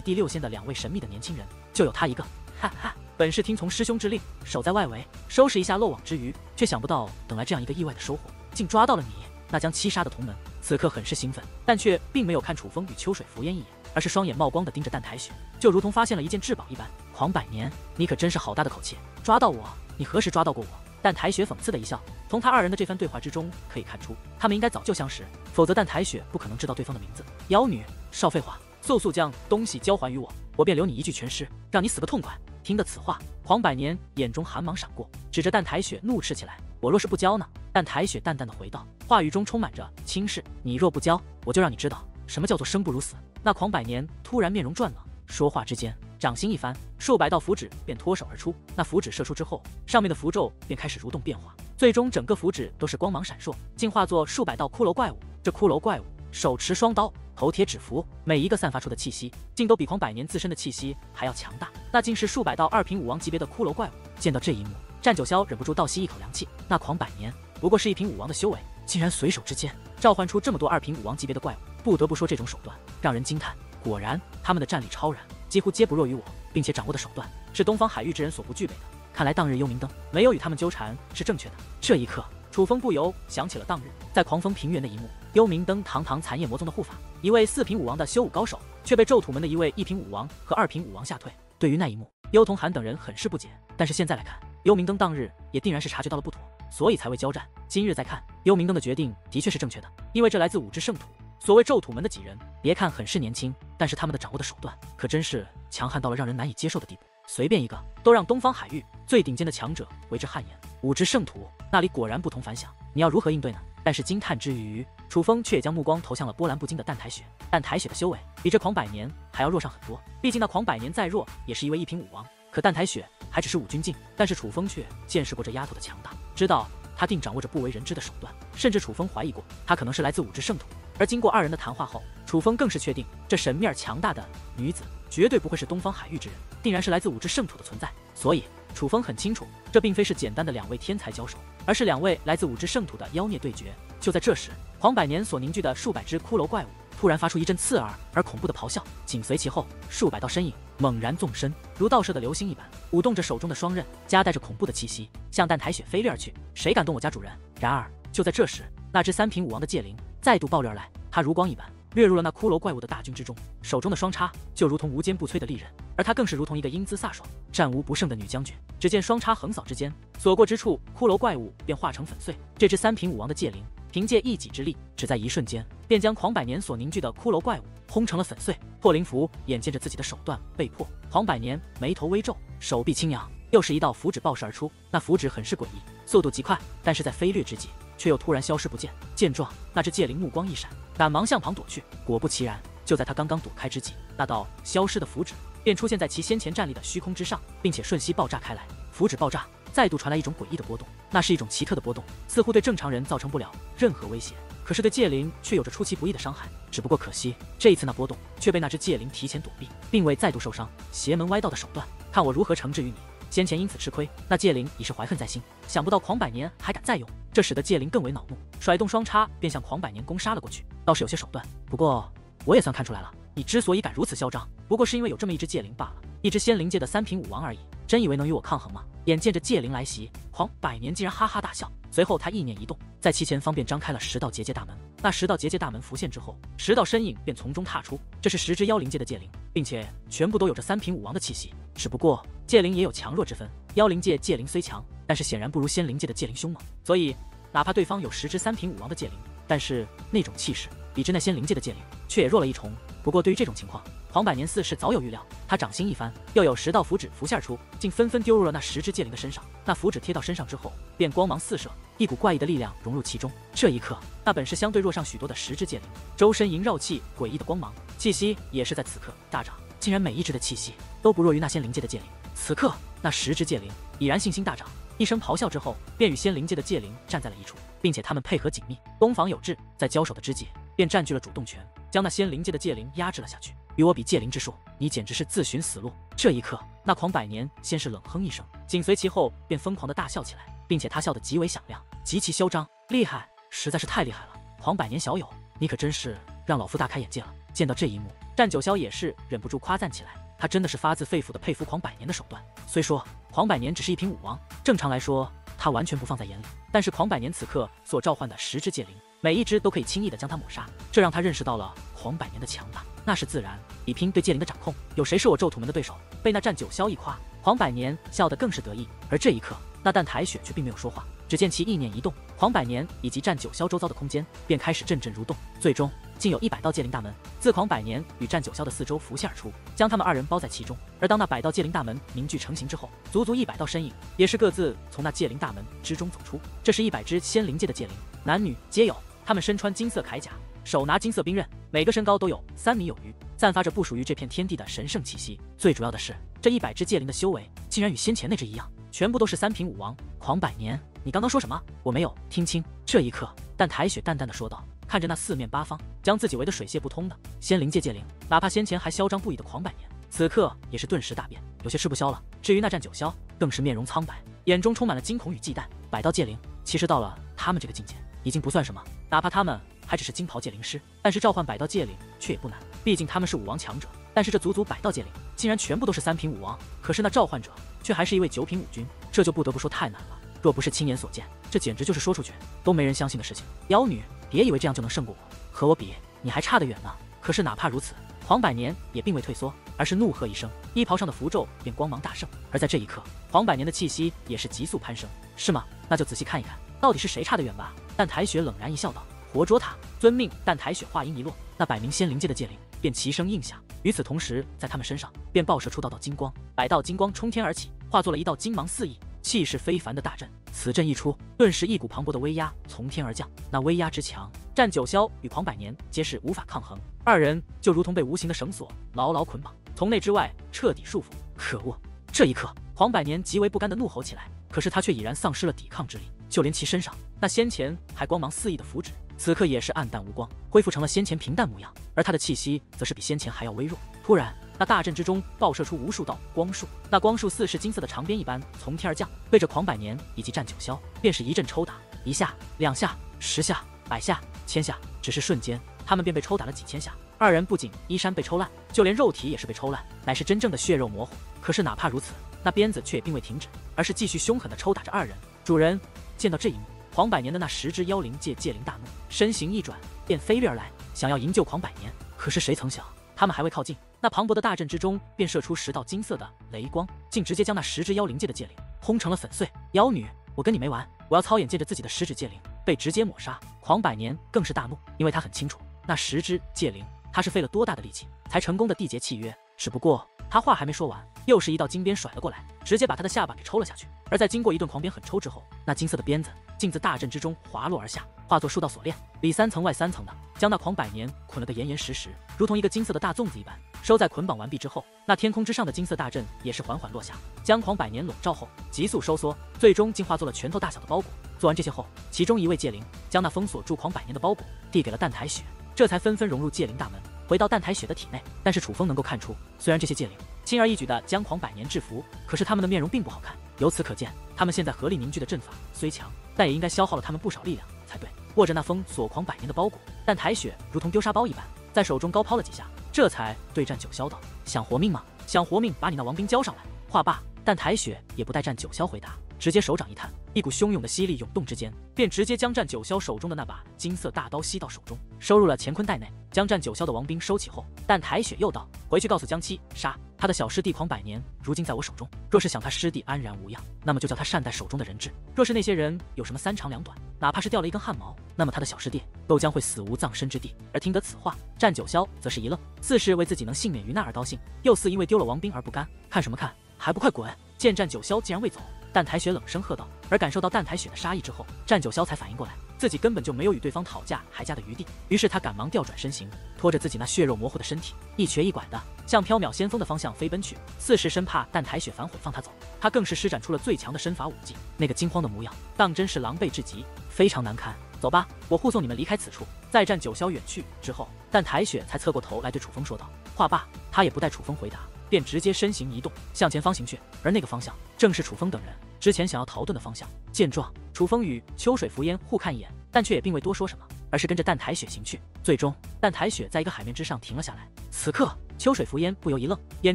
第六仙的两位神秘的年轻人，就有他一个。哈哈，本是听从师兄之令，守在外围收拾一下漏网之鱼，却想不到等来这样一个意外的收获，竟抓到了你。那将七杀的同门此刻很是兴奋，但却并没有看楚风与秋水浮烟一眼。而是双眼冒光的盯着淡苔雪，就如同发现了一件至宝一般。狂百年，你可真是好大的口气，抓到我？你何时抓到过我？但苔雪讽刺的一笑。从他二人的这番对话之中可以看出，他们应该早就相识，否则但苔雪不可能知道对方的名字。妖女，少废话，速速将东西交还于我，我便留你一具全尸，让你死个痛快。听得此话，黄百年眼中寒芒闪过，指着但苔雪怒斥起来：“我若是不交呢？”但苔雪淡淡的回道，话语中充满着轻视：“你若不交，我就让你知道什么叫做生不如死。”那狂百年突然面容转冷，说话之间，掌心一翻，数百道符纸便脱手而出。那符纸射出之后，上面的符咒便开始蠕动变化，最终整个符纸都是光芒闪烁，进化作数百道骷髅怪物。这骷髅怪物手持双刀，头贴纸符，每一个散发出的气息，竟都比狂百年自身的气息还要强大。那竟是数百道二品武王级别的骷髅怪物。见到这一幕，战九霄忍不住倒吸一口凉气。那狂百年不过是一品武王的修为，竟然随手之间召唤出这么多二品武王级别的怪物。不得不说，这种手段让人惊叹。果然，他们的战力超然，几乎皆不弱于我，并且掌握的手段是东方海域之人所不具备的。看来当日幽冥灯没有与他们纠缠是正确的。这一刻，楚风不由想起了当日在狂风平原的一幕：幽冥灯堂堂残夜魔宗的护法，一位四品武王的修武高手，却被咒土门的一位一品武王和二品武王吓退。对于那一幕，幽童寒等人很是不解。但是现在来看，幽冥灯当日也定然是察觉到了不妥，所以才未交战。今日再看，幽冥灯的决定的确是正确的，因为这来自五只圣土。所谓咒土门的几人，别看很是年轻，但是他们的掌握的手段可真是强悍到了让人难以接受的地步。随便一个都让东方海域最顶尖的强者为之汗颜。五只圣土那里果然不同凡响，你要如何应对呢？但是惊叹之余，楚风却也将目光投向了波澜不惊的淡台雪。淡台雪的修为比这狂百年还要弱上很多，毕竟那狂百年再弱也是一位一品武王，可淡台雪还只是五军境。但是楚风却见识过这丫头的强大，知道她定掌握着不为人知的手段，甚至楚风怀疑过她可能是来自五只圣土。而经过二人的谈话后，楚风更是确定这神秘而强大的女子绝对不会是东方海域之人，定然是来自五只圣土的存在。所以。楚风很清楚，这并非是简单的两位天才交手，而是两位来自五只圣土的妖孽对决。就在这时，黄百年所凝聚的数百只骷髅怪物突然发出一阵刺耳而恐怖的咆哮，紧随其后，数百道身影猛然纵身，如倒射的流星一般，舞动着手中的双刃，夹带着恐怖的气息，向淡台雪飞掠而去。谁敢动我家主人？然而，就在这时，那只三品武王的戒灵再度暴掠而来，他如光一般。掠入了那骷髅怪物的大军之中，手中的双叉就如同无坚不摧的利刃，而他更是如同一个英姿飒爽、战无不胜的女将军。只见双叉横扫之间，所过之处，骷髅怪物便化成粉碎。这只三品武王的戒灵，凭借一己之力，只在一瞬间，便将狂百年所凝聚的骷髅怪物轰成了粉碎。破灵符眼见着自己的手段被破，狂百年眉头微皱，手臂轻扬，又是一道符纸爆射而出。那符纸很是诡异，速度极快，但是在飞掠之际。却又突然消失不见。见状，那只戒灵目光一闪，赶忙向旁躲去。果不其然，就在他刚刚躲开之际，那道消失的符纸便出现在其先前站立的虚空之上，并且瞬息爆炸开来。符纸爆炸，再度传来一种诡异的波动，那是一种奇特的波动，似乎对正常人造成不了任何威胁，可是对戒灵却有着出其不意的伤害。只不过可惜，这一次那波动却被那只戒灵提前躲避，并未再度受伤。邪门歪道的手段，看我如何惩治于你！先前因此吃亏，那戒灵已是怀恨在心，想不到狂百年还敢再用，这使得戒灵更为恼怒，甩动双叉便向狂百年攻杀了过去，倒是有些手段。不过我也算看出来了，你之所以敢如此嚣张，不过是因为有这么一只戒灵罢了，一只仙灵界的三品武王而已，真以为能与我抗衡吗？眼见着戒灵来袭，狂百年竟然哈哈大笑，随后他意念一动，在其前方便张开了十道结界大门。那十道结界大门浮现之后，十道身影便从中踏出，这是十只妖灵界的界灵，并且全部都有着三品武王的气息。只不过界灵也有强弱之分，妖灵界界灵虽强，但是显然不如仙灵界的界灵凶猛。所以，哪怕对方有十只三品武王的界灵，但是那种气势比之那仙灵界的界灵却也弱了一重。不过对于这种情况，黄百年似是早有预料。他掌心一翻，又有十道符纸浮现出，竟纷纷丢入了那十只界灵的身上。那符纸贴到身上之后，便光芒四射，一股怪异的力量融入其中。这一刻，那本是相对弱上许多的十只戒灵，周身萦绕气诡异的光芒，气息也是在此刻大涨。竟然每一只的气息都不弱于那仙灵界的戒灵。此刻，那十只戒灵已然信心大涨，一声咆哮之后，便与仙灵界的戒灵站在了一处，并且他们配合紧密，攻防有致。在交手的之际，便占据了主动权，将那仙灵界的戒灵压制了下去。与我比戒灵之术，你简直是自寻死路。这一刻，那狂百年先是冷哼一声，紧随其后便疯狂的大笑起来，并且他笑得极为响亮，极其嚣张，厉害，实在是太厉害了。狂百年小友，你可真是让老夫大开眼界了。见到这一幕。战九霄也是忍不住夸赞起来，他真的是发自肺腑的佩服黄百年的手段。虽说黄百年只是一品武王，正常来说他完全不放在眼里，但是黄百年此刻所召唤的十只戒灵，每一只都可以轻易的将他抹杀，这让他认识到了黄百年的强大。那是自然，比拼对戒灵的掌控，有谁是我咒土门的对手？被那战九霄一夸，黄百年笑得更是得意。而这一刻，那淡台雪却并没有说话。只见其意念一动，黄百年以及战九霄周遭的空间便开始阵阵蠕动，最终竟有一百道戒灵大门自黄百年与战九霄的四周浮现而出，将他们二人包在其中。而当那百道戒灵大门凝聚成型之后，足足一百道身影也是各自从那戒灵大门之中走出。这是一百只仙灵界的戒灵，男女皆有，他们身穿金色铠甲，手拿金色兵刃，每个身高都有三米有余，散发着不属于这片天地的神圣气息。最主要的是，这一百只戒灵的修为竟然与先前那只一样，全部都是三品武王。狂百年。你刚刚说什么？我没有听清。这一刻，但台雪淡淡的说道，看着那四面八方将自己围得水泄不通的仙灵界界灵，哪怕先前还嚣张不已的狂百年，此刻也是顿时大变，有些吃不消了。至于那战九霄，更是面容苍白，眼中充满了惊恐与忌惮。百道界灵，其实到了他们这个境界，已经不算什么，哪怕他们还只是金袍界灵师，但是召唤百道界灵却也不难，毕竟他们是武王强者。但是这足足百道界灵，竟然全部都是三品武王，可是那召唤者却还是一位九品武君，这就不得不说太难了。若不是亲眼所见，这简直就是说出去都没人相信的事情。妖女，别以为这样就能胜过我，和我比，你还差得远呢。可是哪怕如此，黄百年也并未退缩，而是怒喝一声，衣袍上的符咒便光芒大盛。而在这一刻，黄百年的气息也是急速攀升，是吗？那就仔细看一看，到底是谁差得远吧。但台雪冷然一笑，道：“活捉他，遵命。”但台雪话音一落，那百名仙灵界的戒灵便齐声应下。与此同时，在他们身上便爆射出道道金光，百道金光冲天而起，化作了一道金芒四溢。气势非凡的大阵，此阵一出，顿时一股磅礴的威压从天而降。那威压之强，战九霄与狂百年皆是无法抗衡，二人就如同被无形的绳索牢牢捆绑，从内之外彻底束缚。可恶！这一刻，狂百年极为不甘的怒吼起来，可是他却已然丧失了抵抗之力，就连其身上那先前还光芒四溢的符纸，此刻也是暗淡无光，恢复成了先前平淡模样，而他的气息则是比先前还要微弱。突然。那大阵之中爆射出无数道光束，那光束似是金色的长鞭一般从天而降，对着狂百年以及战九霄便是一阵抽打，一下、两下、十下、百下、千下，只是瞬间，他们便被抽打了几千下。二人不仅衣衫被抽烂，就连肉体也是被抽烂，乃是真正的血肉模糊。可是哪怕如此，那鞭子却也并未停止，而是继续凶狠地抽打着二人。主人见到这一幕，狂百年的那十只妖灵界界灵大怒，身形一转便飞掠而来，想要营救狂百年。可是谁曾想，他们还未靠近。那磅礴的大阵之中，便射出十道金色的雷光，竟直接将那十只妖灵界的界灵轰成了粉碎。妖女，我跟你没完！我要操眼见着自己的十指界灵被直接抹杀。狂百年更是大怒，因为他很清楚，那十只界灵，他是费了多大的力气才成功的缔结契约。只不过他话还没说完，又是一道金鞭甩了过来，直接把他的下巴给抽了下去。而在经过一顿狂鞭狠抽之后，那金色的鞭子竟自大阵之中滑落而下，化作数道锁链，里三层外三层的，将那狂百年捆了个严严实实，如同一个金色的大粽子一般。收在捆绑完毕之后，那天空之上的金色大阵也是缓缓落下，将狂百年笼罩后急速收缩，最终竟化作了拳头大小的包裹。做完这些后，其中一位界灵将那封锁住狂百年的包裹递给了蛋台雪，这才纷纷融入界灵大门，回到蛋台雪的体内。但是楚风能够看出，虽然这些界灵轻而易举的将狂百年制服，可是他们的面容并不好看。由此可见，他们现在合力凝聚的阵法虽强，但也应该消耗了他们不少力量才对。握着那封锁狂百年的包裹，但苔雪如同丢沙包一般，在手中高抛了几下。这才对战九霄道：“想活命吗？想活命，把你那王兵交上来。”话罢，但苔雪也不待战九霄回答，直接手掌一探，一股汹涌的吸力涌动之间，便直接将战九霄手中的那把金色大刀吸到手中，收入了乾坤袋内。将战九霄的王兵收起后，但台雪又道：“回去告诉江七，杀他的小师弟狂百年，如今在我手中。若是想他师弟安然无恙，那么就叫他善待手中的人质；若是那些人有什么三长两短，哪怕是掉了一根汗毛，那么他的小师弟都将会死无葬身之地。”而听得此话，战九霄则是一愣，似是为自己能幸免于难而高兴，又似因为丢了王兵而不甘。看什么看？还不快滚！见战九霄竟然未走，但台雪冷声喝道。而感受到淡台雪的杀意之后，战九霄才反应过来，自己根本就没有与对方讨价还价的余地。于是他赶忙调转身形，拖着自己那血肉模糊的身体，一瘸一拐的向缥缈先锋的方向飞奔去，似是生怕淡台雪反悔放他走。他更是施展出了最强的身法武技，那个惊慌的模样，当真是狼狈至极，非常难看。走吧，我护送你们离开此处。再战九霄远去之后，淡台雪才侧过头来对楚风说道。话罢，他也不待楚风回答。便直接身形移动，向前方行去，而那个方向正是楚风等人之前想要逃遁的方向。见状，楚风与秋水浮烟互看一眼，但却也并未多说什么，而是跟着淡台雪行去。最终，淡台雪在一个海面之上停了下来。此刻，秋水浮烟不由一愣，眼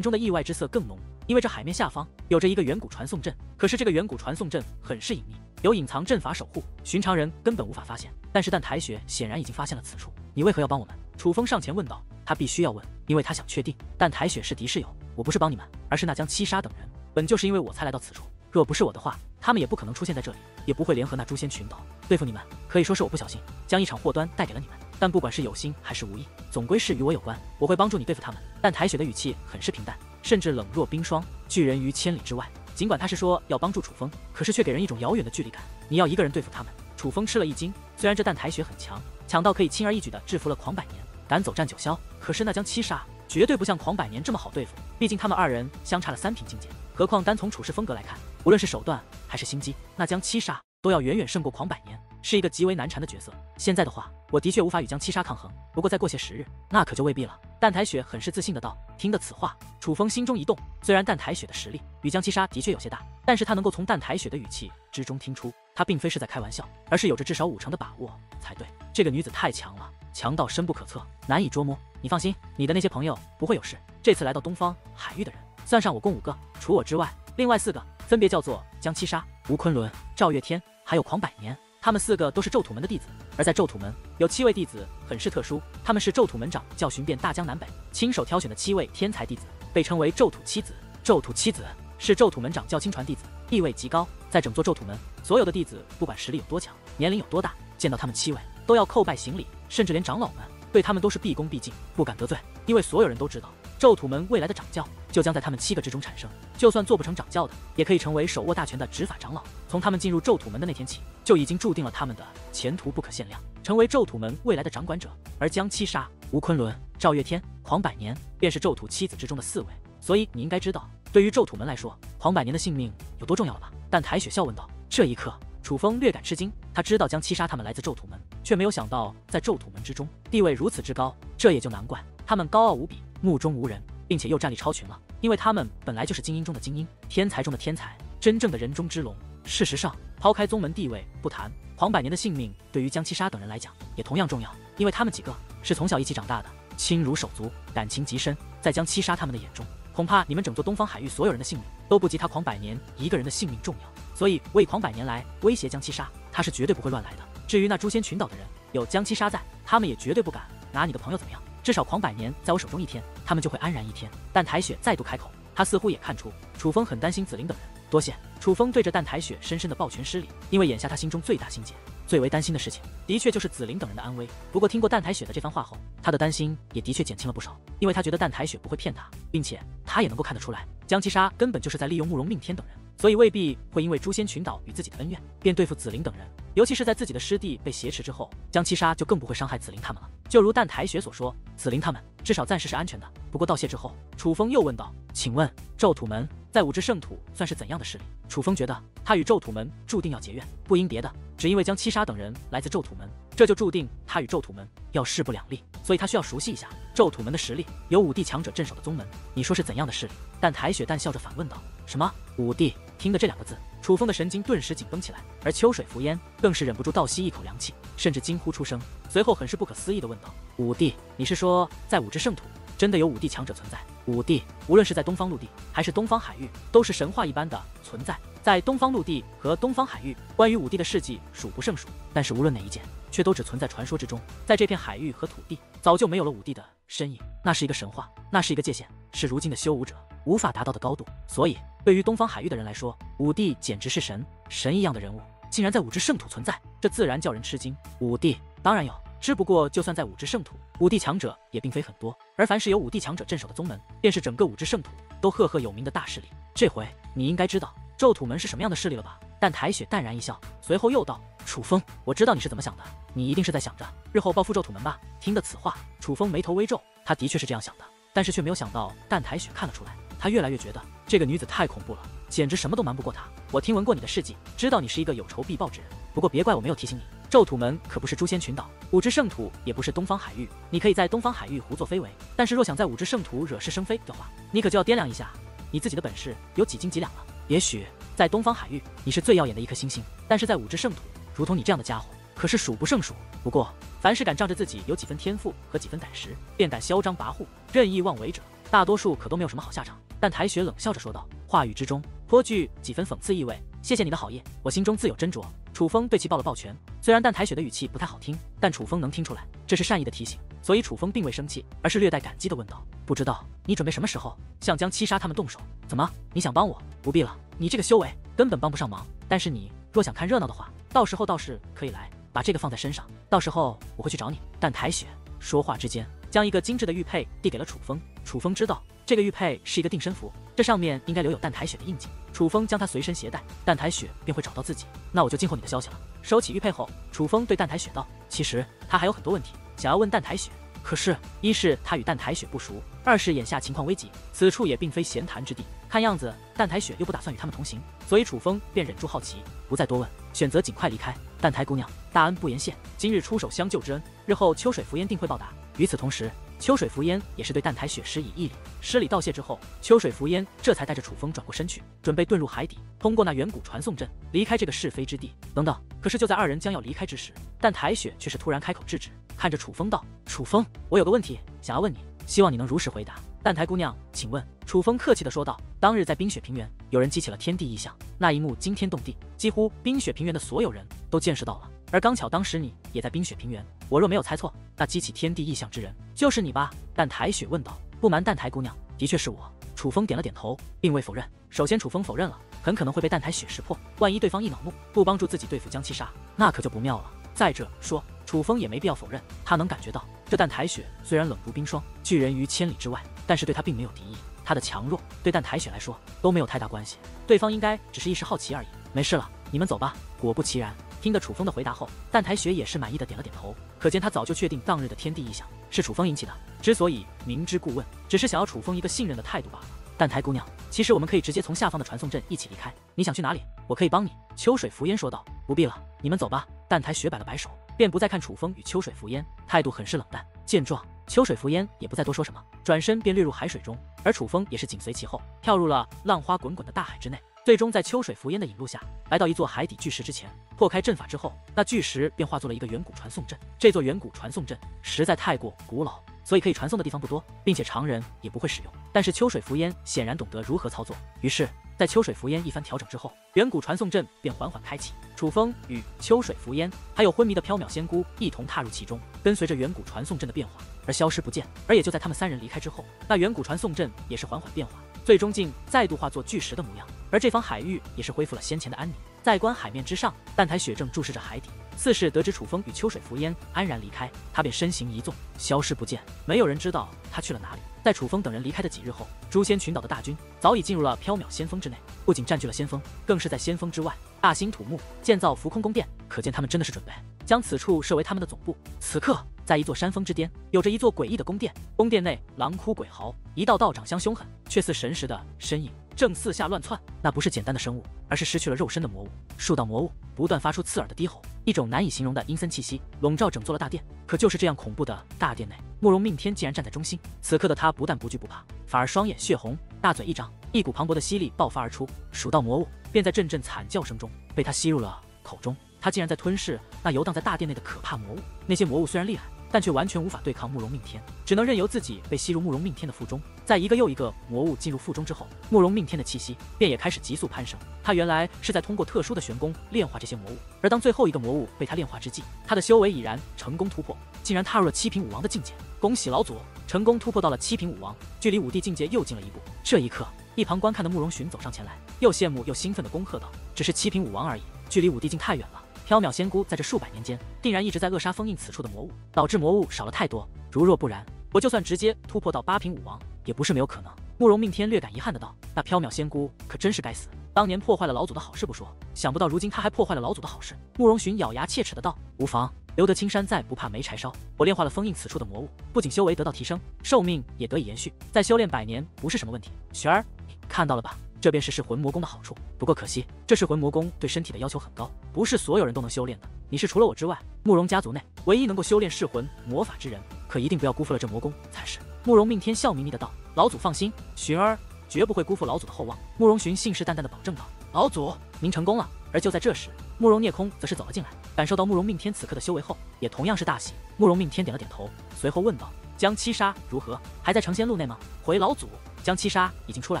中的意外之色更浓，因为这海面下方有着一个远古传送阵。可是这个远古传送阵很是隐秘，有隐藏阵法守护，寻常人根本无法发现。但是淡台雪显然已经发现了此处，你为何要帮我们？楚风上前问道。他必须要问，因为他想确定。淡台雪是敌是友？我不是帮你们，而是那江七杀等人，本就是因为我才来到此处。若不是我的话，他们也不可能出现在这里，也不会联合那诛仙群岛对付你们。可以说是我不小心将一场祸端带给了你们。但不管是有心还是无意，总归是与我有关。我会帮助你对付他们。但台雪的语气很是平淡，甚至冷若冰霜。拒人于千里之外。尽管他是说要帮助楚风，可是却给人一种遥远的距离感。你要一个人对付他们？楚风吃了一惊。虽然这淡台雪很强，强到可以轻而易举地制服了狂百年。赶走战九霄，可是那将七杀绝对不像狂百年这么好对付。毕竟他们二人相差了三品境界，何况单从处事风格来看，无论是手段还是心机，那将七杀都要远远胜过狂百年，是一个极为难缠的角色。现在的话，我的确无法与江七杀抗衡，不过再过些时日，那可就未必了。淡台雪很是自信的道。听得此话，楚风心中一动。虽然淡台雪的实力与江七杀的确有些大，但是他能够从淡台雪的语气之中听出，他并非是在开玩笑，而是有着至少五成的把握才对。这个女子太强了。强到深不可测，难以捉摸。你放心，你的那些朋友不会有事。这次来到东方海域的人，算上我共五个，除我之外，另外四个分别叫做江七杀、吴昆仑、赵月天，还有狂百年。他们四个都是咒土门的弟子。而在咒土门，有七位弟子很是特殊，他们是咒土门长教寻遍大江南北，亲手挑选的七位天才弟子。被称为咒土七子。咒土七子是咒土门掌教亲传弟子，地位极高。在整座咒土门，所有的弟子不管实力有多强，年龄有多大，见到他们七位都要叩拜行礼，甚至连长老们对他们都是毕恭毕敬，不敢得罪。因为所有人都知道，咒土门未来的掌教就将在他们七个之中产生。就算做不成掌教的，也可以成为手握大权的执法长老。从他们进入咒土门的那天起，就已经注定了他们的前途不可限量，成为咒土门未来的掌管者。而江七杀、吴昆仑、赵月天、黄百年便是咒土七子之中的四位。所以你应该知道，对于咒土门来说，黄百年的性命有多重要了吧？但台雪笑问道。这一刻，楚风略感吃惊。他知道江七杀他们来自咒土门，却没有想到在咒土门之中地位如此之高。这也就难怪他们高傲无比，目中无人，并且又战力超群了。因为他们本来就是精英中的精英，天才中的天才，真正的人中之龙。事实上，抛开宗门地位不谈，黄百年的性命对于江七杀等人来讲也同样重要，因为他们几个是从小一起长大的，亲如手足，感情极深。在江七杀他们的眼中，恐怕你们整座东方海域所有人的性命都不及他黄百年一个人的性命重要。所以为狂百年来威胁江七杀，他是绝对不会乱来的。至于那诛仙群岛的人，有江七杀在，他们也绝对不敢拿你的朋友怎么样。至少狂百年在我手中一天，他们就会安然一天。但台雪再度开口，他似乎也看出楚风很担心紫菱等人。多谢楚风对着淡台雪深深的抱拳施礼，因为眼下他心中最大心结、最为担心的事情，的确就是紫菱等人的安危。不过听过淡台雪的这番话后，他的担心也的确减轻了不少，因为他觉得淡台雪不会骗他，并且他也能够看得出来，江七杀根本就是在利用慕容命天等人。所以未必会因为诛仙群岛与自己的恩怨，便对付紫菱等人。尤其是在自己的师弟被挟持之后，江七杀就更不会伤害紫菱他们了。就如淡台雪所说，紫菱他们至少暂时是安全的。不过道谢之后，楚风又问道：“请问咒土门在五之圣土算是怎样的势力？”楚风觉得他与咒土门注定要结怨，不因别的，只因为江七杀等人来自咒土门，这就注定他与咒土门要势不两立。所以他需要熟悉一下咒土门的实力，有五帝强者镇守的宗门。你说是怎样的势力？淡台雪淡笑着反问道：“什么五帝？”听的这两个字，楚风的神经顿时紧绷起来，而秋水浮烟更是忍不住倒吸一口凉气，甚至惊呼出声，随后很是不可思议的问道：“五帝，你是说在五之圣土真的有五帝强者存在？五帝无论是在东方陆地还是东方海域，都是神话一般的存在。在东方陆地和东方海域，关于五帝的事迹数不胜数，但是无论哪一件，却都只存在传说之中。在这片海域和土地，早就没有了五帝的身影，那是一个神话，那是一个界限，是如今的修武者无法达到的高度。所以。”对于东方海域的人来说，五帝简直是神神一样的人物，竟然在五之圣土存在，这自然叫人吃惊。五帝当然有，只不过就算在五之圣土，五帝强者也并非很多。而凡是有五帝强者镇守的宗门，便是整个五之圣土都赫赫有名的大势力。这回你应该知道咒土门是什么样的势力了吧？但台雪淡然一笑，随后又道：“楚风，我知道你是怎么想的，你一定是在想着日后报复咒土门吧？”听得此话，楚风眉头微皱，他的确是这样想的，但是却没有想到淡台雪看了出来。他越来越觉得这个女子太恐怖了，简直什么都瞒不过她。我听闻过你的事迹，知道你是一个有仇必报之人。不过别怪我没有提醒你，咒土门可不是诛仙群岛，五之圣土也不是东方海域。你可以在东方海域胡作非为，但是若想在五之圣土惹是生非的话，你可就要掂量一下你自己的本事有几斤几两了。也许在东方海域你是最耀眼的一颗星星，但是在五之圣土，如同你这样的家伙可是数不胜数。不过凡是敢仗着自己有几分天赋和几分胆识，便敢嚣张跋扈、任意妄为者，大多数可都没有什么好下场。但台雪冷笑着说道，话语之中颇具几分讽刺意味。谢谢你的好意，我心中自有斟酌。楚风对其抱了抱拳。虽然但台雪的语气不太好听，但楚风能听出来这是善意的提醒，所以楚风并未生气，而是略带感激的问道：“不知道你准备什么时候向江七杀他们动手？怎么，你想帮我？不必了，你这个修为根本帮不上忙。但是你若想看热闹的话，到时候倒是可以来，把这个放在身上，到时候我会去找你。”但台雪说话之间，将一个精致的玉佩递给了楚风。楚风知道。这个玉佩是一个定身符，这上面应该留有淡台雪的印记。楚风将它随身携带，淡台雪便会找到自己。那我就静候你的消息了。收起玉佩后，楚风对淡台雪道：“其实他还有很多问题想要问淡台雪，可是，一是他与淡台雪不熟，二是眼下情况危急，此处也并非闲谈之地。看样子淡台雪又不打算与他们同行，所以楚风便忍住好奇，不再多问，选择尽快离开。淡台姑娘，大恩不言谢，今日出手相救之恩，日后秋水浮烟定会报答。与此同时。”秋水浮烟也是对淡台雪施以一礼，施礼道谢之后，秋水浮烟这才带着楚风转过身去，准备遁入海底，通过那远古传送阵离开这个是非之地。等等，可是就在二人将要离开之时，淡台雪却是突然开口制止，看着楚风道：“楚风，我有个问题想要问你，希望你能如实回答。”淡台姑娘，请问。楚风客气地说道：“当日在冰雪平原，有人激起了天地异象，那一幕惊天动地，几乎冰雪平原的所有人都见识到了。”而刚巧当时你也在冰雪平原，我若没有猜错，那激起天地异象之人就是你吧？但台雪问道。不瞒淡台姑娘，的确是我。楚风点了点头，并未否认。首先，楚风否认了，很可能会被蛋台雪识破。万一对方一恼怒，不帮助自己对付江七杀，那可就不妙了。再者说，楚风也没必要否认，他能感觉到这蛋台雪虽然冷如冰霜，拒人于千里之外，但是对他并没有敌意。他的强弱对蛋台雪来说都没有太大关系，对方应该只是一时好奇而已。没事了，你们走吧。果不其然，听得楚风的回答后，蛋台雪也是满意的点了点头。可见他早就确定当日的天地异象是楚风引起的，之所以明知故问，只是想要楚风一个信任的态度罢了。蛋台姑娘，其实我们可以直接从下方的传送阵一起离开。你想去哪里？我可以帮你。秋水浮烟说道。不必了，你们走吧。蛋台雪摆了摆手，便不再看楚风与秋水浮烟，态度很是冷淡。见状，秋水浮烟也不再多说什么，转身便掠入海水中，而楚风也是紧随其后，跳入了浪花滚滚的大海之内。最终在秋水浮烟的引路下，来到一座海底巨石之前，破开阵法之后，那巨石便化作了一个远古传送阵。这座远古传送阵实在太过古老。所以可以传送的地方不多，并且常人也不会使用。但是秋水浮烟显然懂得如何操作，于是，在秋水浮烟一番调整之后，远古传送阵便缓缓开启。楚风与秋水浮烟还有昏迷的缥缈仙姑一同踏入其中，跟随着远古传送阵的变化而消失不见。而也就在他们三人离开之后，那远古传送阵也是缓缓变化，最终竟再度化作巨石的模样。而这方海域也是恢复了先前的安宁。在观海面之上，澹台雪正注视着海底。似是得知楚风与秋水浮烟安然离开，他便身形一纵，消失不见。没有人知道他去了哪里。在楚风等人离开的几日后，诛仙群岛的大军早已进入了缥缈仙峰之内，不仅占据了仙峰，更是在仙峰之外大兴土木，建造浮空宫殿。可见他们真的是准备将此处设为他们的总部。此刻，在一座山峰之巅，有着一座诡异的宫殿，宫殿内狼哭鬼嚎，一道道长相凶狠却似神识的身影。正四下乱窜，那不是简单的生物，而是失去了肉身的魔物。数道魔物不断发出刺耳的低吼，一种难以形容的阴森气息笼罩整座的大殿。可就是这样恐怖的大殿内，慕容命天竟然站在中心。此刻的他不但不惧不怕，反而双眼血红，大嘴一张，一股磅礴的吸力爆发而出。数道魔物便在阵阵惨叫声中被他吸入了口中。他竟然在吞噬那游荡在大殿内的可怕魔物。那些魔物虽然厉害。但却完全无法对抗慕容命天，只能任由自己被吸入慕容命天的腹中。在一个又一个魔物进入腹中之后，慕容命天的气息便也开始急速攀升。他原来是在通过特殊的玄功炼化这些魔物，而当最后一个魔物被他炼化之际，他的修为已然成功突破，竟然踏入了七品武王的境界。恭喜老祖，成功突破到了七品武王，距离武帝境界又近了一步。这一刻，一旁观看的慕容寻走上前来，又羡慕又兴奋地恭贺道：“只是七品武王而已，距离武帝境太远了。”缥缈仙姑在这数百年间，定然一直在扼杀封印此处的魔物，导致魔物少了太多。如若不然，我就算直接突破到八品武王，也不是没有可能。慕容命天略感遗憾的道：“那缥缈仙姑可真是该死，当年破坏了老祖的好事不说，想不到如今他还破坏了老祖的好事。”慕容寻咬牙切齿的道：“无妨，留得青山在，不怕没柴烧。我炼化了封印此处的魔物，不仅修为得到提升，寿命也得以延续，再修炼百年不是什么问题。雪儿，看到了吧？”这便是噬魂魔功的好处，不过可惜，这噬魂魔功对身体的要求很高，不是所有人都能修炼的。你是除了我之外，慕容家族内唯一能够修炼噬魂魔法之人，可一定不要辜负了这魔功才是。慕容命天笑眯眯的道：“老祖放心，寻儿绝不会辜负老祖的厚望。”慕容寻信誓旦旦的保证道：“老祖，您成功了。”而就在这时，慕容聂空则是走了进来，感受到慕容命天此刻的修为后，也同样是大喜。慕容命天点了点头，随后问道：“江七杀如何？还在成仙路内吗？”回老祖：“江七杀已经出来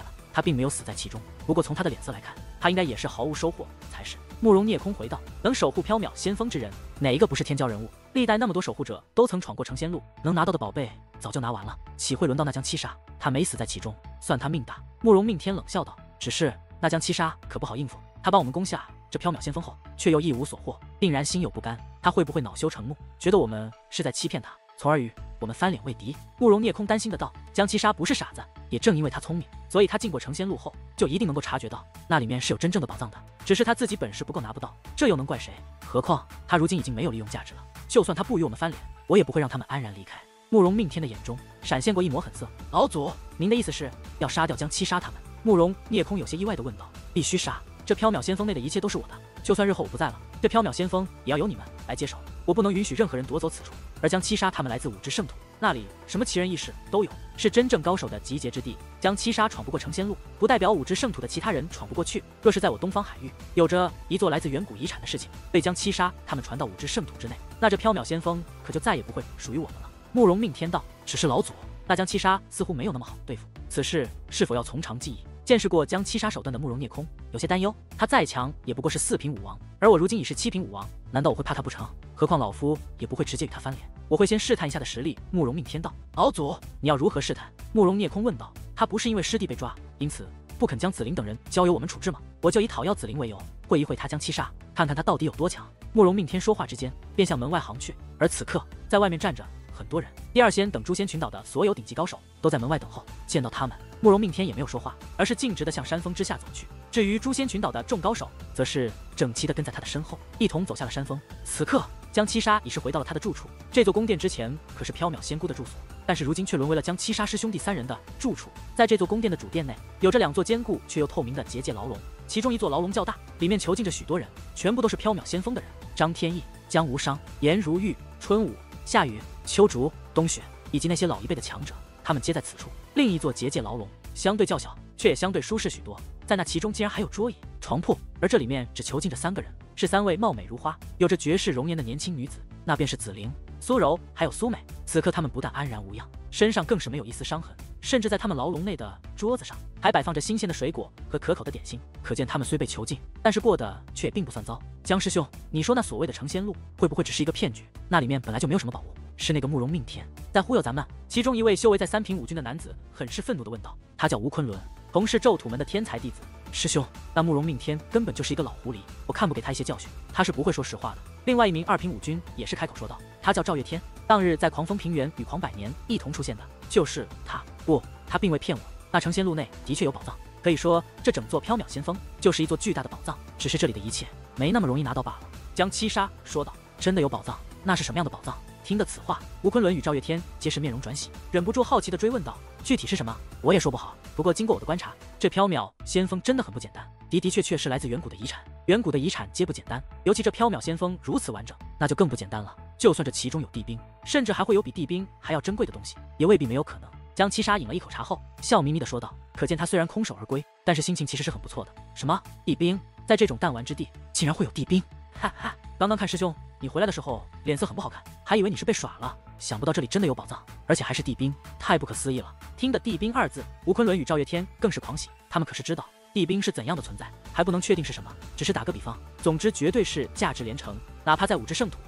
了。”他并没有死在其中，不过从他的脸色来看，他应该也是毫无收获才是。慕容聂空回道：“能守护缥缈仙峰之人，哪一个不是天骄人物？历代那么多守护者都曾闯过成仙路，能拿到的宝贝早就拿完了，岂会轮到那江七杀？他没死在其中，算他命大。”慕容命天冷笑道：“只是那江七杀可不好应付，他帮我们攻下这缥缈仙峰后，却又一无所获，定然心有不甘。他会不会恼羞成怒，觉得我们是在欺骗他，从而与我们翻脸为敌？”慕容聂空担心的道：“江七杀不是傻子。”也正因为他聪明，所以他进过成仙路后，就一定能够察觉到那里面是有真正的宝藏的。只是他自己本事不够拿不到，这又能怪谁？何况他如今已经没有利用价值了。就算他不与我们翻脸，我也不会让他们安然离开。慕容命天的眼中闪现过一抹狠色。老祖，您的意思是要杀掉江七杀他们？慕容聂空有些意外的问道。必须杀！这缥缈仙峰内的一切都是我的，就算日后我不在了，这缥缈仙峰也要由你们来接手。我不能允许任何人夺走此处。而江七杀他们来自五之圣土。那里什么奇人异事都有，是真正高手的集结之地。将七杀闯不过成仙路，不代表五只圣土的其他人闯不过去。若是在我东方海域有着一座来自远古遗产的事情，被将七杀他们传到五只圣土之内，那这缥缈仙峰可就再也不会属于我们了。慕容命天道，只是老祖，那将七杀似乎没有那么好对付，此事是否要从长计议？见识过将七杀手段的慕容聂空有些担忧，他再强也不过是四品武王，而我如今已是七品武王，难道我会怕他不成？何况老夫也不会直接与他翻脸，我会先试探一下的实力。慕容命天道，老祖，你要如何试探？慕容聂空问道。他不是因为师弟被抓，因此不肯将紫菱等人交由我们处置吗？我就以讨要紫菱为由，会一会他将七杀，看看他到底有多强。慕容命天说话之间，便向门外行去。而此刻，在外面站着很多人，第二仙等诛仙群岛的所有顶级高手都在门外等候。见到他们，慕容命天也没有说话，而是径直的向山峰之下走去。至于诛仙群岛的众高手，则是整齐的跟在他的身后，一同走下了山峰。此刻，江七杀已是回到了他的住处。这座宫殿之前可是缥缈仙姑的住所，但是如今却沦为了江七杀师兄弟三人的住处。在这座宫殿的主殿内，有着两座坚固却又透明的结界牢笼，其中一座牢笼较大，里面囚禁着许多人，全部都是缥缈仙锋的人。张天翼、江无伤、颜如玉、春武、夏雨、秋竹、冬雪，以及那些老一辈的强者，他们皆在此处。另一座结界牢笼相对较小，却也相对舒适许多。在那其中竟然还有桌椅、床铺，而这里面只囚禁着三个人，是三位貌美如花、有着绝世容颜的年轻女子，那便是紫菱、苏柔还有苏美。此刻他们不但安然无恙，身上更是没有一丝伤痕，甚至在他们牢笼内的桌子上还摆放着新鲜的水果和可口的点心，可见他们虽被囚禁，但是过得却也并不算糟。江师兄，你说那所谓的成仙路会不会只是一个骗局？那里面本来就没有什么宝物，是那个慕容命天在忽悠咱们。其中一位修为在三品五军的男子很是愤怒地问道：“他叫吴昆仑。”同是咒土门的天才弟子，师兄，那慕容命天根本就是一个老狐狸，我看不给他一些教训，他是不会说实话的。另外一名二品武军也是开口说道，他叫赵月天，当日在狂风平原与狂百年一同出现的，就是他。不，他并未骗我，那成仙路内的确有宝藏，可以说这整座缥缈仙峰就是一座巨大的宝藏，只是这里的一切没那么容易拿到罢了。江七杀说道，真的有宝藏？那是什么样的宝藏？听得此话，吴昆仑与赵月天皆是面容转喜，忍不住好奇地追问道。具体是什么，我也说不好。不过经过我的观察，这缥缈仙锋真的很不简单，的的确确是来自远古的遗产。远古的遗产皆不简单，尤其这缥缈仙锋如此完整，那就更不简单了。就算这其中有地冰，甚至还会有比地冰还要珍贵的东西，也未必没有可能。江七杀饮了一口茶后，笑眯眯地说道：“可见他虽然空手而归，但是心情其实是很不错的。什么地冰？在这种弹丸之地，竟然会有地冰？哈哈！刚刚看师兄你回来的时候，脸色很不好看，还以为你是被耍了。想不到这里真的有宝藏，而且还是地冰，太不可思议了。”听的地冰二字，吴昆仑与赵月天更是狂喜。他们可是知道地冰是怎样的存在，还不能确定是什么，只是打个比方。总之，绝对是价值连城，哪怕在五之圣土，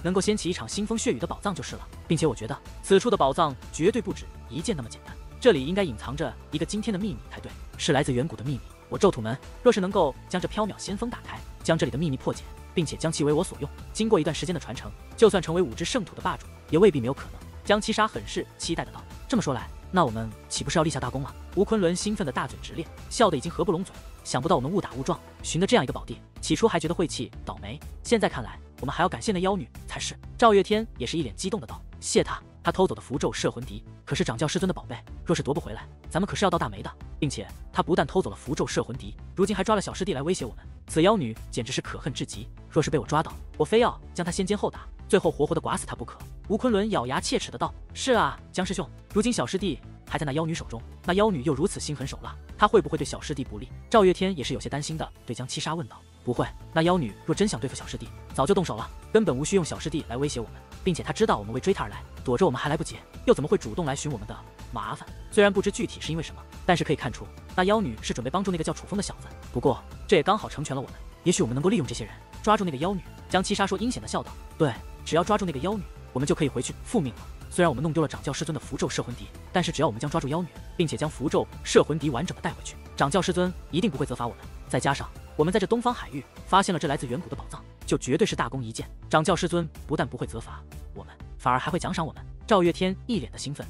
能够掀起一场腥风血雨的宝藏就是了。并且我觉得此处的宝藏绝对不止一件那么简单，这里应该隐藏着一个惊天的秘密才对，是来自远古的秘密。我咒土门若是能够将这缥缈仙锋打开，将这里的秘密破解，并且将其为我所用，经过一段时间的传承，就算成为五只圣土的霸主，也未必没有可能。江七杀很是期待的道：“这么说来。”那我们岂不是要立下大功了？吴昆仑兴奋的大嘴直咧，笑得已经合不拢嘴。想不到我们误打误撞寻得这样一个宝地，起初还觉得晦气倒霉，现在看来我们还要感谢那妖女才是。赵月天也是一脸激动的道：“谢他，他偷走的符咒摄魂笛可是掌教师尊的宝贝，若是夺不回来，咱们可是要倒大霉的。并且他不但偷走了符咒摄魂笛，如今还抓了小师弟来威胁我们。此妖女简直是可恨至极，若是被我抓到，我非要将她先奸后打，最后活活的剐死她不可。”吴昆仑咬牙切齿的道：“是啊，江师兄，如今小师弟还在那妖女手中，那妖女又如此心狠手辣，她会不会对小师弟不利？”赵月天也是有些担心的，对江七杀问道：“不会，那妖女若真想对付小师弟，早就动手了，根本无需用小师弟来威胁我们，并且她知道我们为追她而来，躲着我们还来不及，又怎么会主动来寻我们的麻烦？虽然不知具体是因为什么，但是可以看出，那妖女是准备帮助那个叫楚风的小子。不过这也刚好成全了我们，也许我们能够利用这些人抓住那个妖女。”江七杀说阴险的笑道：“对，只要抓住那个妖女。”我们就可以回去复命了。虽然我们弄丢了掌教师尊的符咒摄魂笛，但是只要我们将抓住妖女，并且将符咒摄魂笛完整的带回去，掌教师尊一定不会责罚我们。再加上我们在这东方海域发现了这来自远古的宝藏，就绝对是大功一件。掌教师尊不但不会责罚我们，反而还会奖赏我们。赵月天一脸的兴奋。